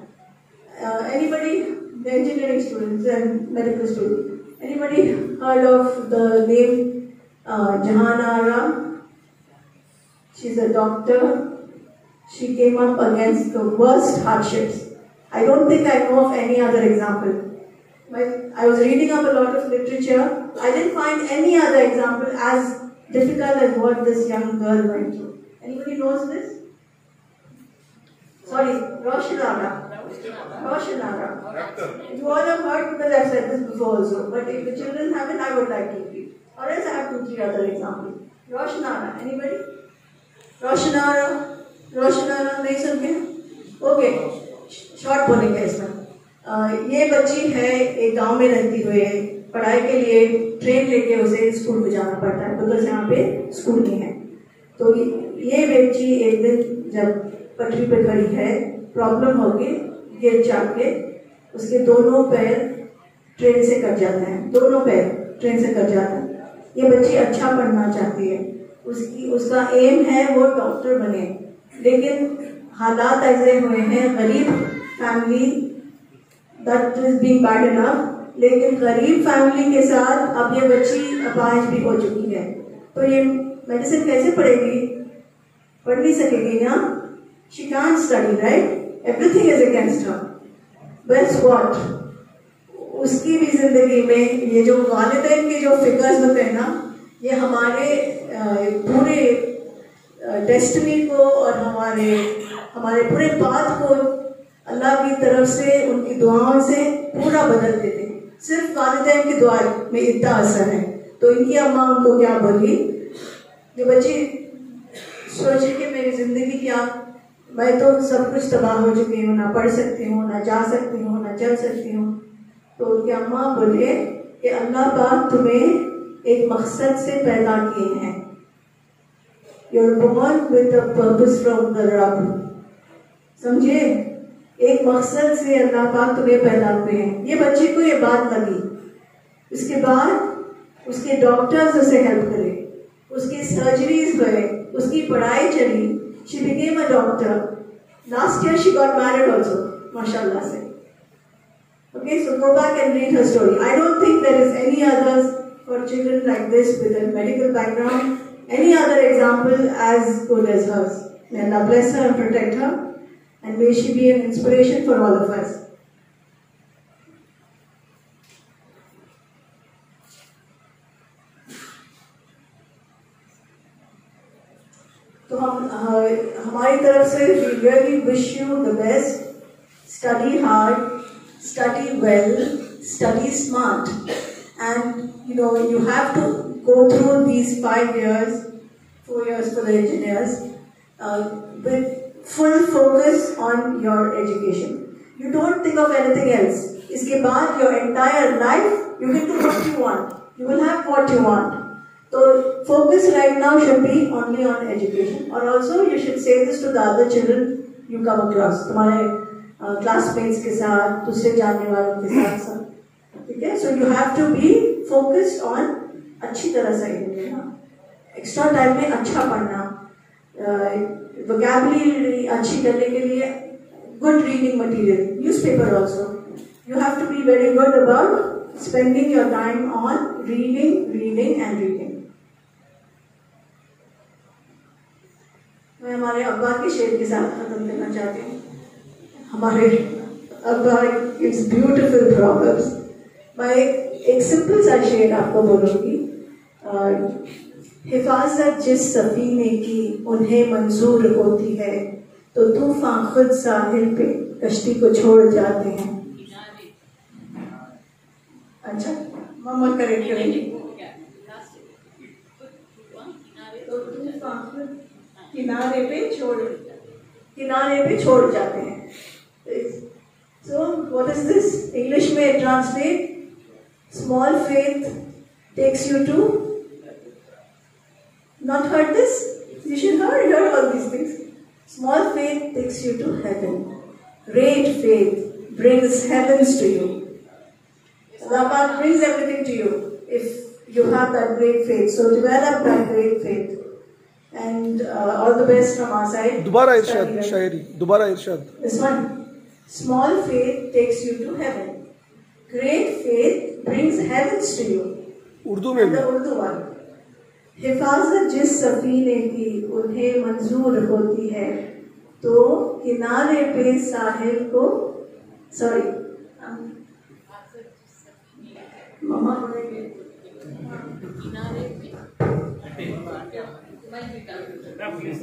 Uh, anybody, the engineering students and medical students, anybody heard of the name uh, Jahanara? She's a doctor. She came up against the worst hardships. I don't think I know of any other example. But I was reading up a lot of literature. I didn't find any other example as difficult as what this young girl went through. Anybody knows this? Sorry, Roshanara. Roshanara. You all have heard because I've said this before also. But if the children haven't, I would like to repeat. Or else I have two, three other examples. Roshanara. Anybody? Roshanara. Roshanara नहीं सुन के okay short बोलेंगे इसमें अ, ये बच्ची है एक गाँव में रहती हुई है पढ़ाई के लिए ट्रेन लेके उसे स्कूल को जाना पड़ता है बिकॉज़ यहाँ पे स्कूल नहीं है तो ये बच्ची एक दिन जब पटरी पे खड़ी है। प्रॉब्लम होगी गिर जाके उसके दोनों पैर ट्रेन से कट जाते हैं। दोनों पैर ट्रेन से कट जाते हैं। ये बच्ची अच्छा पढ़ना चाहती है। उसकी, उसका एम है वो डॉक्टर बने। लेकिन हालात ऐसे हुए हैं, गरीब family that is being bad enough लेकिन गरीब फैमिली के साथ अब ये बच्ची अपाहिज भी हो चुकी है। तो ये मेडिसिन कैसे पढ़ेगी? पढ़ नहीं सकेगी ना? She can't study right everything is against her best what उसकी भी ज़िंदगी में ये जो वालिदैन के जो फिगर्स होते हैं ना, ये हमारे पूरे डेस्टिनी को और हमारे हमारे पूरे बात को अल्लाह की तरफ़ से, उनकी दुआओं से पूरा बदल देते हैं। सिर्फ़ वालिदैन की दुआ में इतना असर है। तो इनकी अम्मा उनको क्या बोली? जो बच्चे, सोचे कि मेरी ज़िंदगी क्या मैं तो सब कुछ तबाह हो चुकी हूँ, ना पढ़ सकती हूँ, ना जा सकती हूँ, ना चल सकती हूँ। तो उनकी अम्मा बोले कि अल्लाह पाक तुम्हें एक मकसद से पैदा किए हैं। You're born with a purpose from the Rabb. समझे? एक मकसद से अल्लाह पाक तुम्हें पैदा हुए हैं। ये बच्चे को ये बात लगी। उसके बाद उसके डॉक्टर्स उसे हेल्प करे। उसकी सर्जरीज हुए उसकी पढ़ाई चली। She became a doctor. Last year she got married also, mashallah say. Okay, so go back and read her story. I don't think there is any others for children like this with a medical background, any other example as good as hers. May Allah bless her and protect her and may she be an inspiration for all of us. हमारी तरफ़ से we really wish you the best study hard study well study smart and you know you have to go through these five years four years for the engineers with full focus on your education you don't think of anything else इसके बाद your entire life you get to what you want you will have what you want So focus right now should be only on education. Or also you should say this to the other children you come across. तुम्हारे क्लासमेट्स के साथ दूसरे जानने वालों के साथ साथ ठीक है so you have to be focused on अच्छी तरह से लेना एक्स्ट्रा टाइम में अच्छा पढ़ना वोकेबलरी अच्छी करने के लिए good reading material newspaper also you have to be very good about spending your time on reading, reading and reading. मैं हमारे अब्बा के शेर के साथ खत्म करना चाहती हूँ। हमारे अब्बा इट्स ब्यूटिफुल प्रॉब्लम्स मैं एक सिंपल सा शेर आपको बोलूँगी। हिफाजत जिस सफीने की उन्हें मंजूर होती है तो तूफ़ान खुद साहिल पे कश्ती को छोड़ जाते हैं। अच्छा मम्मा करेक्ट करेंगे। तो तूफ़ान खुद किनारे पे छोड़ किनारे पे छोड़ जाते हैं। So what is this English में translate small faith takes you to not hurt this you should not hurt all this things small faith takes you to heaven great faith brings heavens to you Allah brings everything to you. If you have that great faith. So develop that great faith. And uh, all the best from our side इरशाद well. शायरी दोबारा इरशाद This one. Small faith takes you to heaven. Great faith brings heavens to you. में And भी the Urdu one. हिफाजत जिस सफीने की उन्हें मंजूर होती है तो किनारे पे साहिल को सॉरी बोलेंगे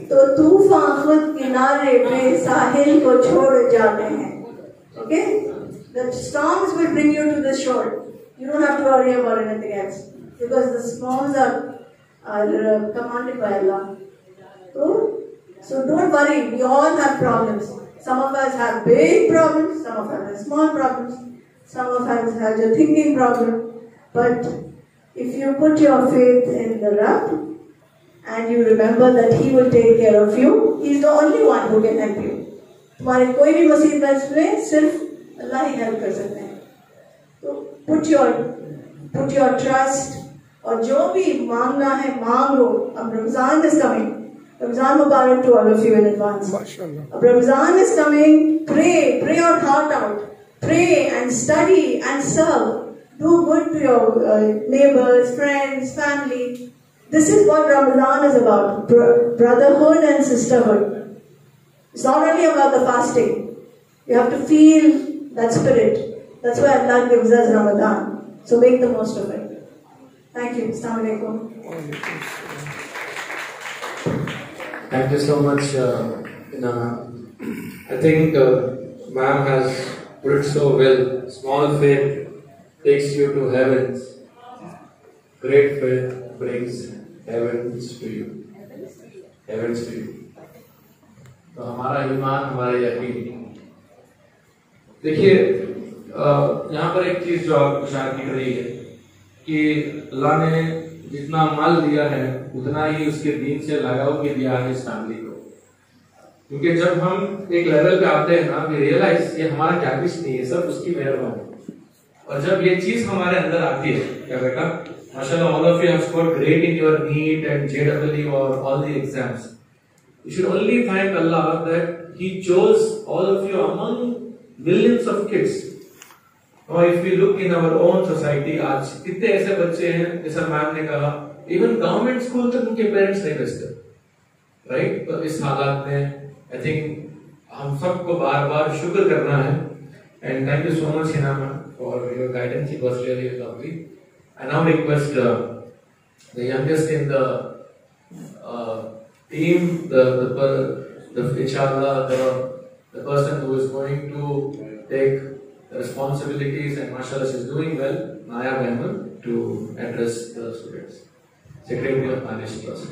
तो तूफ़ान खुद किनारे पे साहिल को छोड़ जाते हैं okay the stones will bring you to the shore you don't have to worry about anything else because the stones are are commanded by अल्लाह तो so don't worry we all have problems some of us have big problems some of us have small problems some of us have a thinking problem but if you put your faith in the Rabb and you remember that he will take care of you he is the only one who can help you. तुम्हारे कोई भी मुसीबत में सिर्फ़ अल्लाह ही help कर सकते हैं। तो put your put your trust और जो भी मांगना है मांग लो। अब Ramzan is coming Ramzan Mubarak to all of you in advance माशाल्लाह। अब Ramzan is coming pray pray your heart out pray and study and serve Do good to your uh, neighbors, friends, family. This is what Ramadan is about br brotherhood and sisterhood. It's not only about the fasting, you have to feel that spirit. That's why Allah gives us Ramadan. So make the most of it. Thank you. Assalamu Thank you so much, uh, I think uh, ma'am has put it so well. Small faith takes you to heavens. Great faith brings heavens to you. Heavens to you. तो हमारा ईमान, हमारा यकीन देखिए यहाँ पर एक चीज़ जो इशार की रही है कि अल्लाह ने जितना माल दिया है, उतना ही उसके दीन से लगाव के दिया है इस फैमिली को क्योंकि जब हम एक लेवल पे आते हैं ना वी रियलाइज़ ये हमारा कुछ नहीं है, सब उसकी मेहरबानी और जब ये चीज़ हमारे अंदर आती है क्या बेटा? माशाल्लाह all of you have scored great in your NEET and JW और all the exams You should only thank Allah that He chose all of you among millions of kids. Or if we look in our own society, आज कितने ऐसे बच्चे हैं जैसा ma'am ने कहा even government school तक उनके पेरेंट्स नहीं भेजते राइट तो इस हालात में आई थिंक हम सबको बार बार शुक्र करना है and thank you so much Hina ma'am for your guidance. It was really lovely. I now request uh, the youngest in the uh, team, the, the, the inshallah, the, the person who is going to take the responsibilities and mashallah is doing well, Naya Behman, to address the students. Secretary of Manish Trust.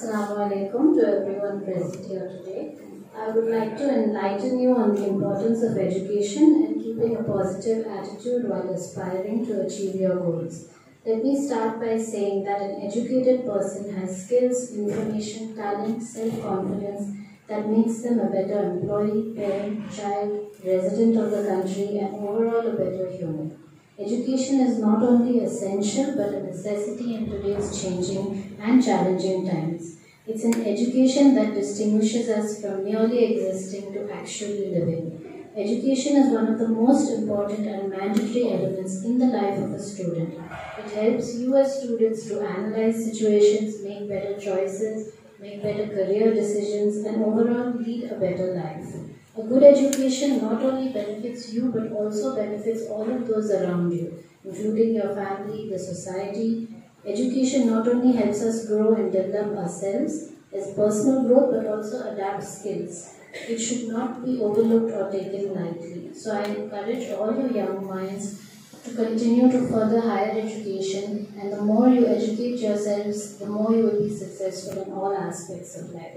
Assalamu alaikum to everyone present here today. I would like to enlighten you on the importance of education and keeping a positive attitude while aspiring to achieve your goals. Let me start by saying that an educated person has skills, information, talent, self confidence that makes them a better employee, parent, child, resident of the country, and overall a better human. Education is not only essential but a necessity in today's changing and challenging times. It's an education that distinguishes us from merely existing to actually living. Education is one of the most important and mandatory elements in the life of a student. It helps you as students to analyze situations, make better choices, make better career decisions, and overall lead a better life. A good education not only benefits you but also benefits all of those around you, including your family, the society. Education not only helps us grow and develop ourselves as personal growth but also adapt skills. It should not be overlooked or taken lightly. So I encourage all your young minds to continue to further higher education and the more you educate yourselves, the more you will be successful in all aspects of life.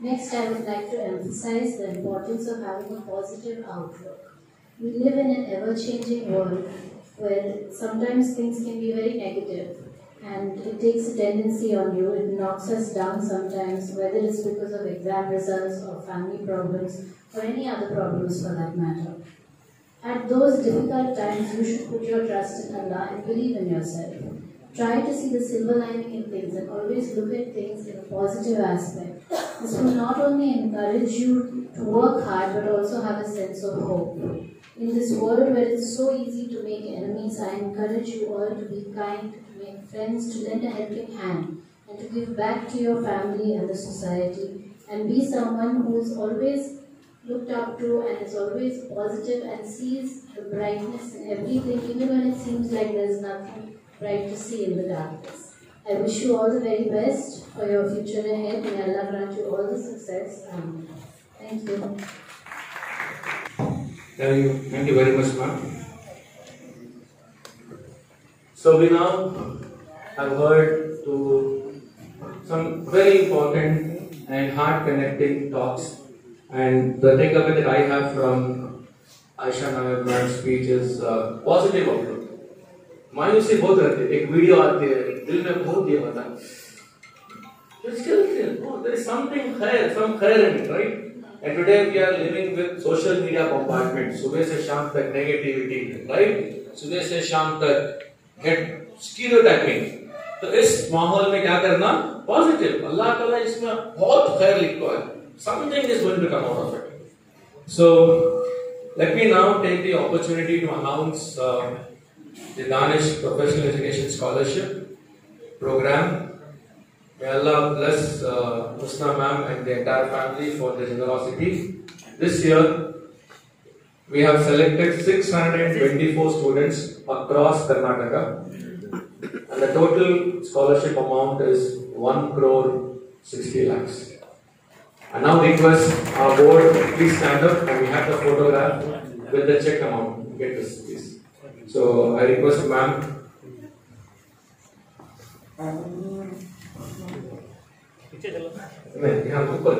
Next, I would like to emphasize the importance of having a positive outlook. We live in an ever-changing world where sometimes things can be very negative and it takes a tendency on you. It knocks us down sometimes, whether it's because of exam results or family problems or any other problems for that matter. At those difficult times, you should put your trust in Allah and believe in yourself. Try to see the silver lining in things and always look at things in a positive aspect. This will not only encourage you to work hard but also have a sense of hope. In this world where it's so easy to make enemies, I encourage you all to be kind, to make friends, to lend a helping hand, and to give back to your family and the society, and be someone who is always looked up to and is always positive and sees the brightness in everything, even when it seems like there's nothing bright to see in the darkness. I wish you all the very best for your future ahead. May Allah grant you all the success. Amen. Thank you. Thank you, thank you very much, ma'am. So we now have heard to some very important and heart connecting talks. And the takeaway that I have from Aisha Nayak speech is uh, positive outlook. मायूसी बहुत रहती है एक video आती है दिल में बहुत ये होता है But still, no, there is something khair, some khair in it, right? And today we are living with social media bombardment. सुबह से शाम तक negativity, right? सुबह से शाम तक get stereotyping. तो इस माहौल में क्या करना पॉजिटिव अल्लाह ताला इसमें बहुत खैर लिखा है something is going to come out of it so let me now take the opportunity to announce uh, the Danish Professional Education Scholarship program May Allah bless uh, Husna ma'am and the entire family for their generosity. This year, we have selected 624 students across Karnataka, and the total scholarship amount is 1 crore 60 lakhs. I now request our board please stand up and we have the photograph with the check amount. Get this, please. So I request ma'am नहीं यहाँ ऊपर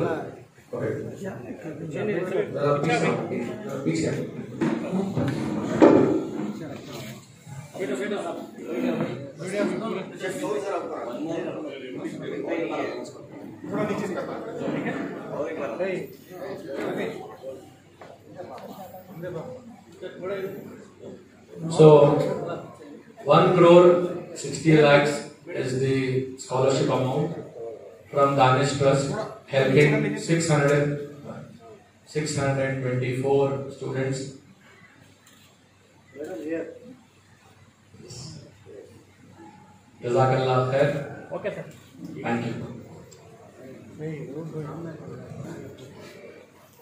okay जरा पीछे जरा पीछे So, one crore sixty lakhs is the scholarship amount from Danish Trust, helping 600, 624 students. Jazakallah khair. Okay, sir. Thank you.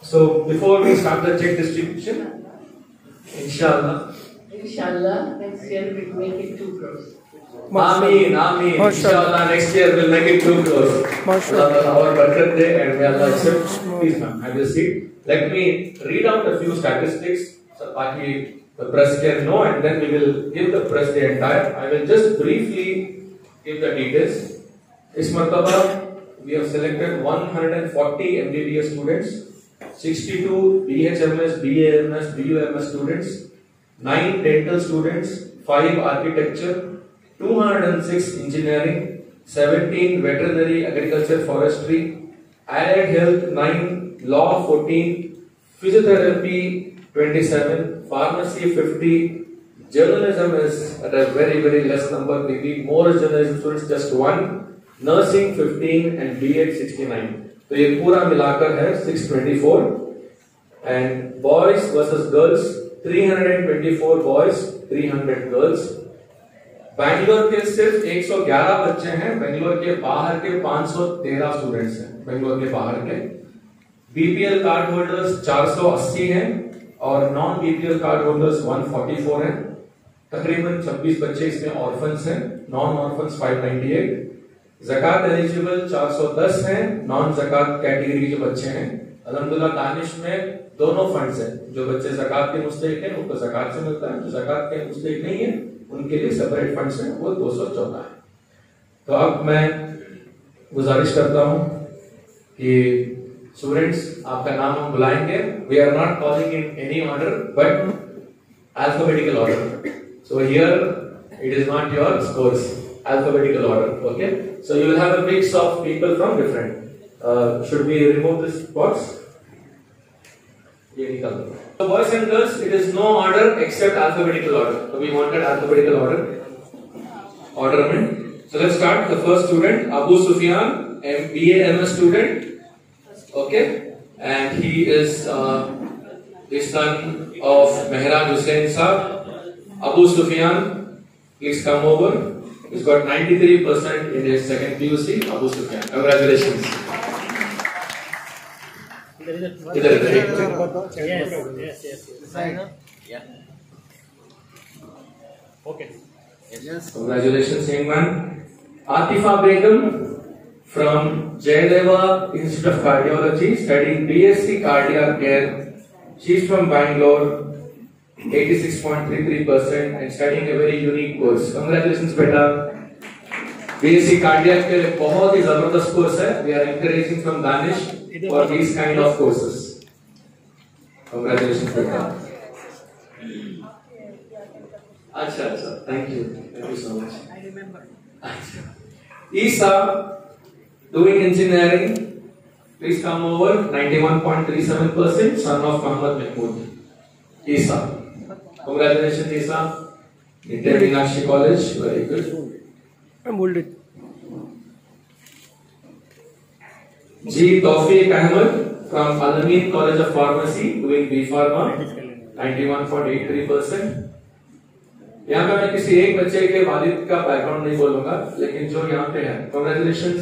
So, before we start the check distribution, inshallah, Inshallah, next year we'll make it two crores. Ameen, Ameen. Mashallah. Inshallah, next year we'll make it two crores. Mashallah. Allah Ta'ala, Our birthday and may Allah accept. Please, ma'am, have a seat. Let me read out a few statistics so that the press can know and then we will give the press the entire. I will just briefly give the details. This martaba, we have selected 140 MBBS students, 62 BHMS, BAMS, BUMS students, 9 dental students, 5 architecture, 206 engineering, 17 veterinary, agriculture, forestry, allied health 9, law 14, physiotherapy 27, pharmacy 50, journalism is at a very very less number, maybe more journalism students just 1, nursing 15 and BEd 69 तो ये पूरा मिलाकर है 624 and boys versus girls 324 boys 300 girls Bangalore के सिर्फ़ 111 बच्चे हैं. बैंगलोर के बाहर के 513 स्टूडेंट्स हैं. बैंगलोर के बाहर के. बीपीएल कार्ड होल्डर्स 480 हैं. और नॉन बीपीएल कार्ड होल्डर्स 144 हैं. तकरीबन 26 बच्चे इसमें ऑर्फन्स हैं. नॉन ऑर्फन्स 598 जक़ात एलिजिबल 410 हैं नॉन जक़ात कैटेगरी के बच्चे हैं। अलहमदुल्ला, दानिश में दोनों फंड्स हैं। जो बच्चे जक़ात के मुस्तक हैं, उनको जक़ात से मिलता है, जो जक़ात के मुस्तक नहीं है, उनके लिए सेपरेट फंड्स हैं, वो दो सौ चौदह है। तो अब मैं गुजारिश करता हूँ कि स्टूडेंट्स आपका नाम हम बुलाएँगे। We are not calling in any order but alphabetical order. So here, it is not your scores. alphabetical order. Okay, so you will have a mix of people from different. Uh, should we remove this box? Here we come. So boys and girls, it is no order except alphabetical order. So we wanted alphabetical order. Order, Orderment. So let's start. The first student, Abu Sufyan, MBA MS student. Okay, and he is uh, the son of Mehraj Hussain Saab. Abu Sufyan, please come over. He's got 93% in his second PUC, Abu Sufyan. Congratulations. Yes, yes, yes. yes. Yeah. Okay. Yes. Congratulations, young man. Atifa Begum from Jayadeva Institute of Cardiology, studying BSc Cardiac Care. She's from Bangalore. 86.33% and studying a very unique course. Congratulations, beta. BSc Cardiac Care एक बहुत ही जबरदस्त course है. We are encouraging from Danish for these kind of courses. Congratulations, beta. अच्छा अच्छा thank you thank you so much I remember Isa doing engineering please come over 91.37% son of Muhammad Mahmood Isa Congratulations Isa Nitya Meenakshi College very good hold it G Tawfiq Ahmed from Al-Amin College of Pharmacy doing B Pharma 91.83% यहाँ पे मैं किसी एक बच्चे के वालिद का background नहीं बोलूँगा लेकिन जो यहाँ पे है congratulation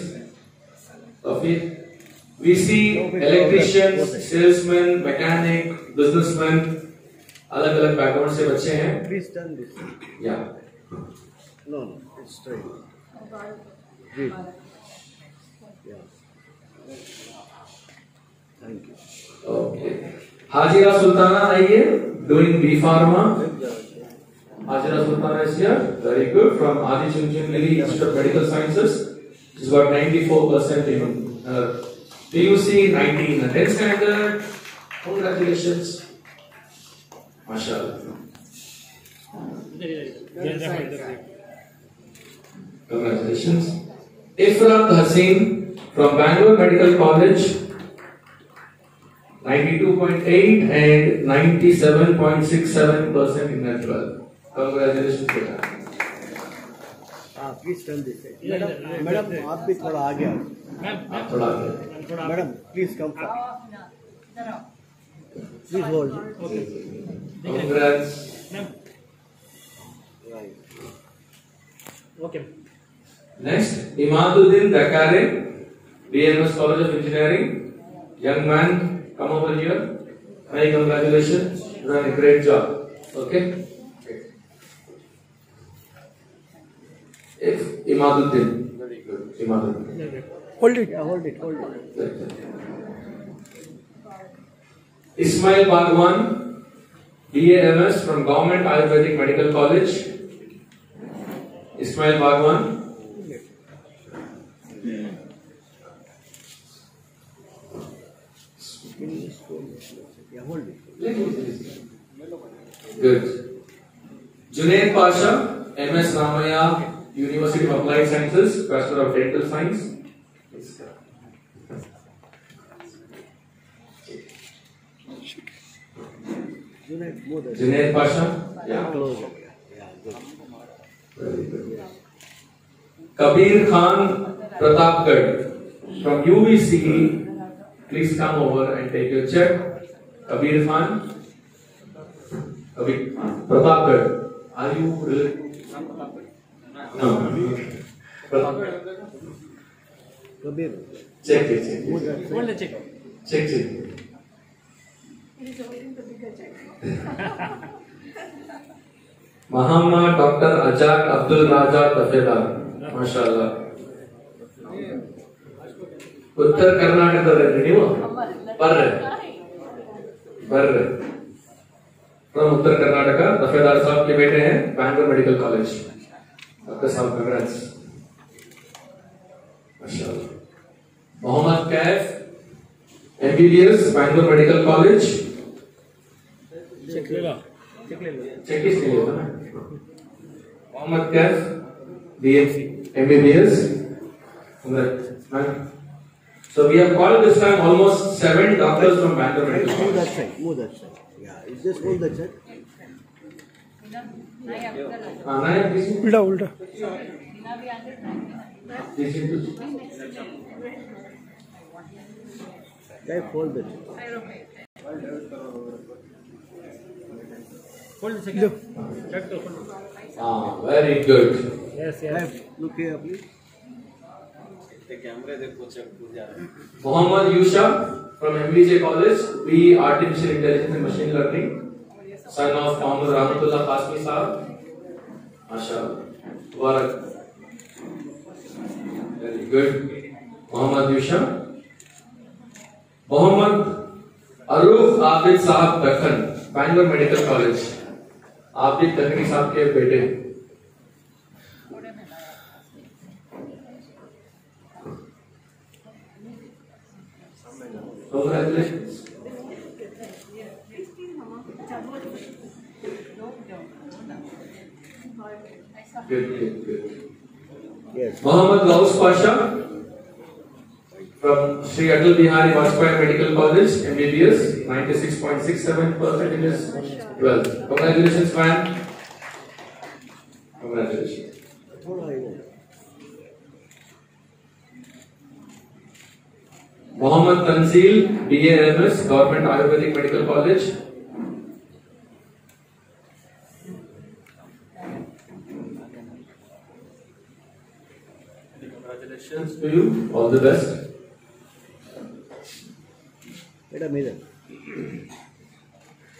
we see electricians salesman mechanic businessman अलग अलग बैकग्राउंड से बच्चे हैं। Please turn this Hajira Sultana आइए doing B pharma Hajira Sultana is here very good from Adichunchanagiri institute medical sciences is about 94% in PUC 19 10th standard congratulations Congratulations. Ifrat Haseen from Bangalore Medical College, 92.8 and 97.67% in natural. Congratulations, beta. हाँ please turn this madam madam आप भी थोड़ा आगे आओ ma'am आप थोड़ा आगे। Madam please come Please hold. Okay. Congrats. Right. Okay. Next, Imaduddin Dakare, BMS College of Engineering. Young man, come over here. Many congratulations. You done a great job. Okay? If Imaduddin. Very good. Imaduddin. Hold it, hold it, hold it. Ismail Bhagwan, BAMS from Government Ayurvedic Medical College. Ismail Bhagwan. Good. Junaid Pasha, MS Ramaya, University of Applied Sciences, Bachelor of Dental Science. Junaid, move that. Junaid Pasha. Yeah. Close it. Yeah, good. Very good. Kabir Khan Pratapgarh from UVC. Please come over and take your check. Kabir Khan. Kabir Pratapgarh. Are you related? No. Pratapgarh. Kabir, Check it, check move it. that. Hold the check. Check it. Muhammad Dr. Ajak Abdul Raja Tafedar. MashaAllah. ಉತ್ತರ ಕರ್ನಾಟಕದವರೇ ನೀವು ಬರ್ರೆ ಬರ್ರೆ from उत्तर कर्नाटक दफेदार साहब के बेटे हैं Bangalore medical college आपका साहब congrats माशाल्लाह Mohammad Kaif MBBS Bangalore medical college Check ले लो. Check ले लो. चेक किसके लिए था Mohammed Kaif BMC MBBS So we have called this time almost seven doctors from Bangalore Medical Move that side, move that side. Yeah, you just hold that side. हाँ, उल्टा उल्टा Guy, hold that. Hold the check. Check to hold. हाँ, very good. Yes, Guy, yes. look here, please. Mohammad Yusha from MBJ College, BE Artificial Intelligence and Machine Learning, son of Mohammad Rahmatullah Qasmi Sahab. MashaAllah. Mubarak. Very good. Mohammad Yusha. Mohammad Aruf Abid Sahab Dakhan, Bangalore Medical College. आप भी तकनी साहब के बेटे। Mohammed Laus Pasha from Sri Atal Bihari Vajpayee Medical College, MBBS, 96.67% in his 12th. Congratulations, man. Congratulations. Hold. Mohammad Tanzil, BAMS, Government Ayurvedic Medical College. Congratulations to you. All the best. Madam, either.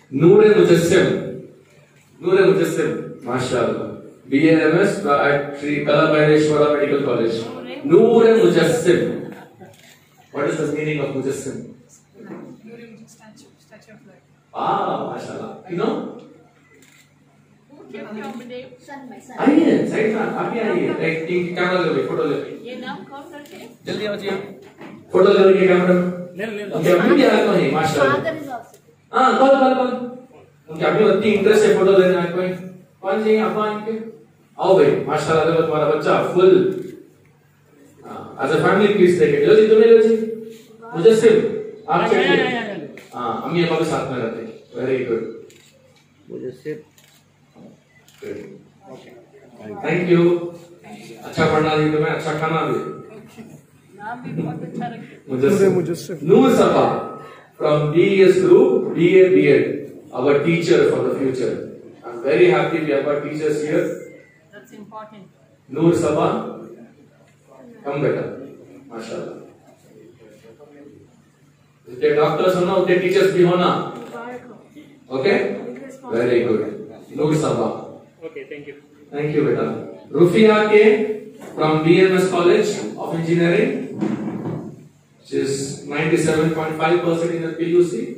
Noor Mujassim. Noor Mujassim. MashaAllah. BAMS at Sri Kalabhaireshwara Medical College. Noor Mujassim. What is the meaning of Mujassim? Ah, MashaAllah. You know? आइए side में आप भी आइए एक team की camera ले photo ले ये नाम कौन करते हैं जल्दी आओ जी फ़ोटो ले लीजिए कैमरा ले आ रहे हैं माशाल्लाह हाँ कल कल कल उनके अभी इतनी इंटरेस्ट है फ़ोटो लेने कौन चाहिए आप आओ भाई माशाल्लाह देखो तुम्हारा बच्चा full as a family please take लो जी तुम्हें लो जी. मुझे सिर्फ़ आप हाँ, हाँ, हाँ, चाहिए हाँ, हाँ अम्मी अब्बा भी साथ में रहते हैं। वेरी गुड मुझे सिर्फ़ थैंक यू अच्छा पढ़ना दी तुम्हें अच्छा खाना भी। अच्छा मुझे Mujassim. Noor Sabha from BES group, BA, BEd, our teacher for the future. I'm very happy we have got teachers here. That's important. Noor Sabha, come better. MashaAllah. जितने डॉक्टर्स हो ना उतने टीचर्स भी होना okay very good Noor Saba Okay, thank you. Thank you बेटा rufiyaa K from BMS College of Engineering, which is 97.5% in the PUC.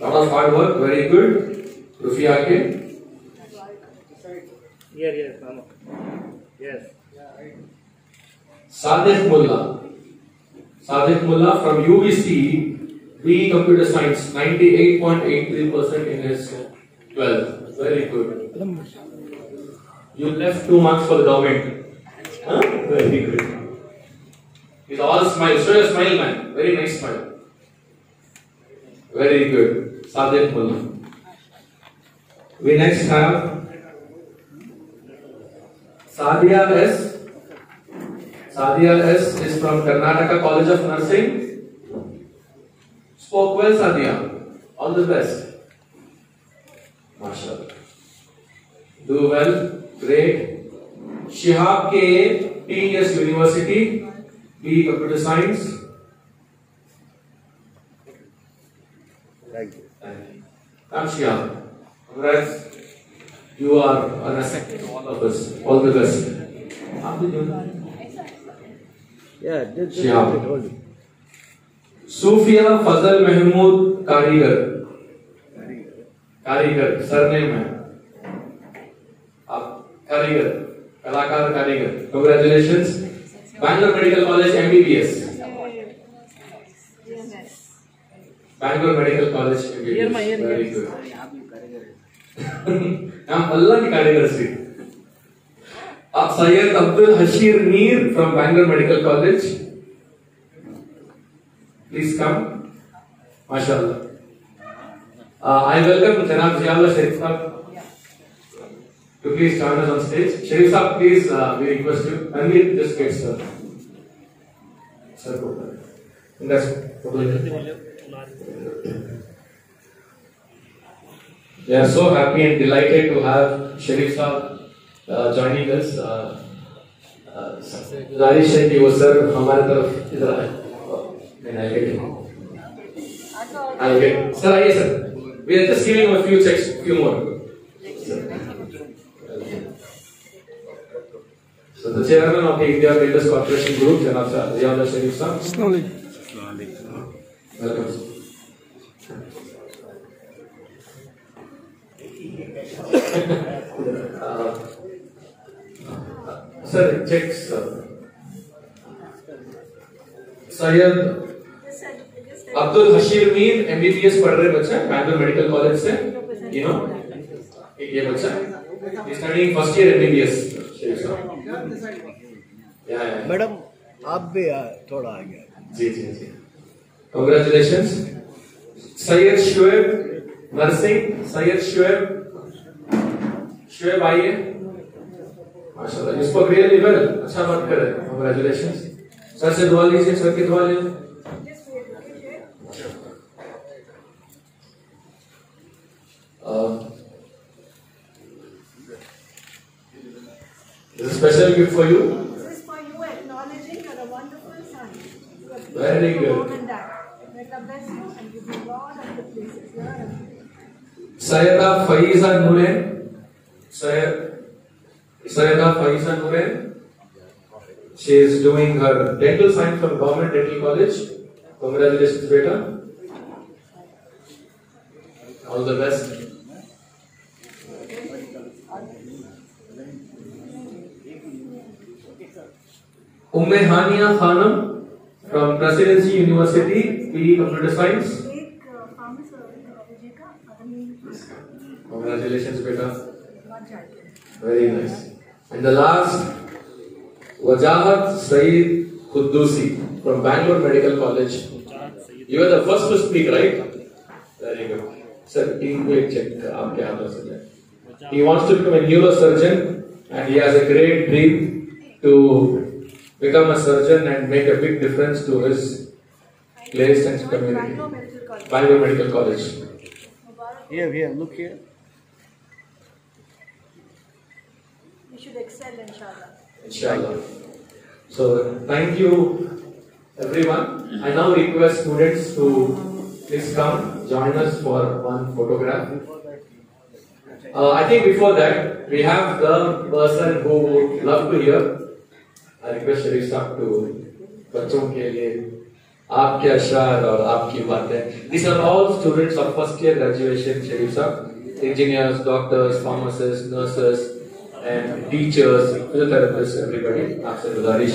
Lot of hard work, very good. Rufia K. Here, here, Mama. Yes. Sadiq Mullah. Sadiq Mullah from UBC B Computer Science, 98.83% in his 12. Very good. You left two marks for the government. Huh? Very good. He's all smile. Show your smile, man. Very nice smile. Very good. Sadet Mullah. We next have Sadia S. Sadia S is from Karnataka College of Nursing. Spoke well, Sadia. All the best. MashaAllah. Do well. Great. Shihab के TS university B computer science you are all of us Sufiya Fazal Mahmood Karigar Karigar surname है. आप कारीगर कलाकार कारीगर congratulation Bangalore medical college MBBS Bangalore medical college MBBS very good अल्लाह के कारीगर से आप Syed Abdul Hashir Mir from Bangalore medical college come. MashaAllah. Uh, I welcome Janab Ziaullah Sharif Saab to please join us on stage. Sharif Saab, please, uh, we request you. And we just get started. Sir, go ahead. And that's We are so happy and delighted to have Sharif Saab uh, joining us. Uh, uh, गुजारिश है कि वो sir हमारे तरफ इधर आए Then I'll get him. I'll get. Sir, आइए sir. We are just giving him a few checks, few more. So the chairman of the India Builders Corporation Group, Janab Sir, Ziaullah Sharif Sir. Welcome. sir. Uh, Sir, checks. sir. Syed Abdul Hashir Mir MBBS पढ़ रहे बच्चा Bangalore medical college से you know ये बच्चा studying first year MBBS madam आप भी थोड़ा आ गया जी जी जी। कांग्रेचुलेशन सैयद शुएब नर्सिंग सैयद शुएब शुएब आइए। स्पोक रियली वेल अच्छा बात कर रहे हैं। सर से दुआ लीजिए सर की दुआ लीजिए। Uh, this is a special gift for you. This is for you acknowledging you're a wonderful son. Very good. mom and dad. May God bless you and give you a lot of good places. You're Sayyida Faiza Nuren. Sayyid, Sayyida Faiza Nuren. She is doing her dental science from Government Dental College. Congratulations, beta. All the best. Umme Hania Khanam from Presidency University, PE Computer Science. एक farms college का आदमी Congratulations, beta. बहुत जाए Very nice. And the last, Wajahat Saeed Kuddusi from Bangalore Medical College. You are the first to speak, right? Very good. Sir, team को एक check आपके हाथों से जाए. He wants to become a neurosurgeon and he has a great dream to become a surgeon and make a big difference to his place and community. Bangalore Medical College. Bangalore Medical College. Mubarak, here here look here you should excel inshallah. Inshallah. So thank you everyone. I now request students to please come join us for one photograph. Uh, I think before that we have the person who would love to hear. बच्चों के लिए, आपके अशार और आपकी बातें। This are all students of first year graduation Sharif साहब engineers doctors pharmacist nurses and teachers physiotherapist everybody आपसे गुजारिश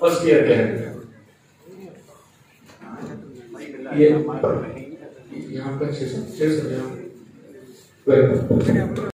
फ़र्स्ट ईयर के हैं। ये यहाँ पर छह सौ छह सौ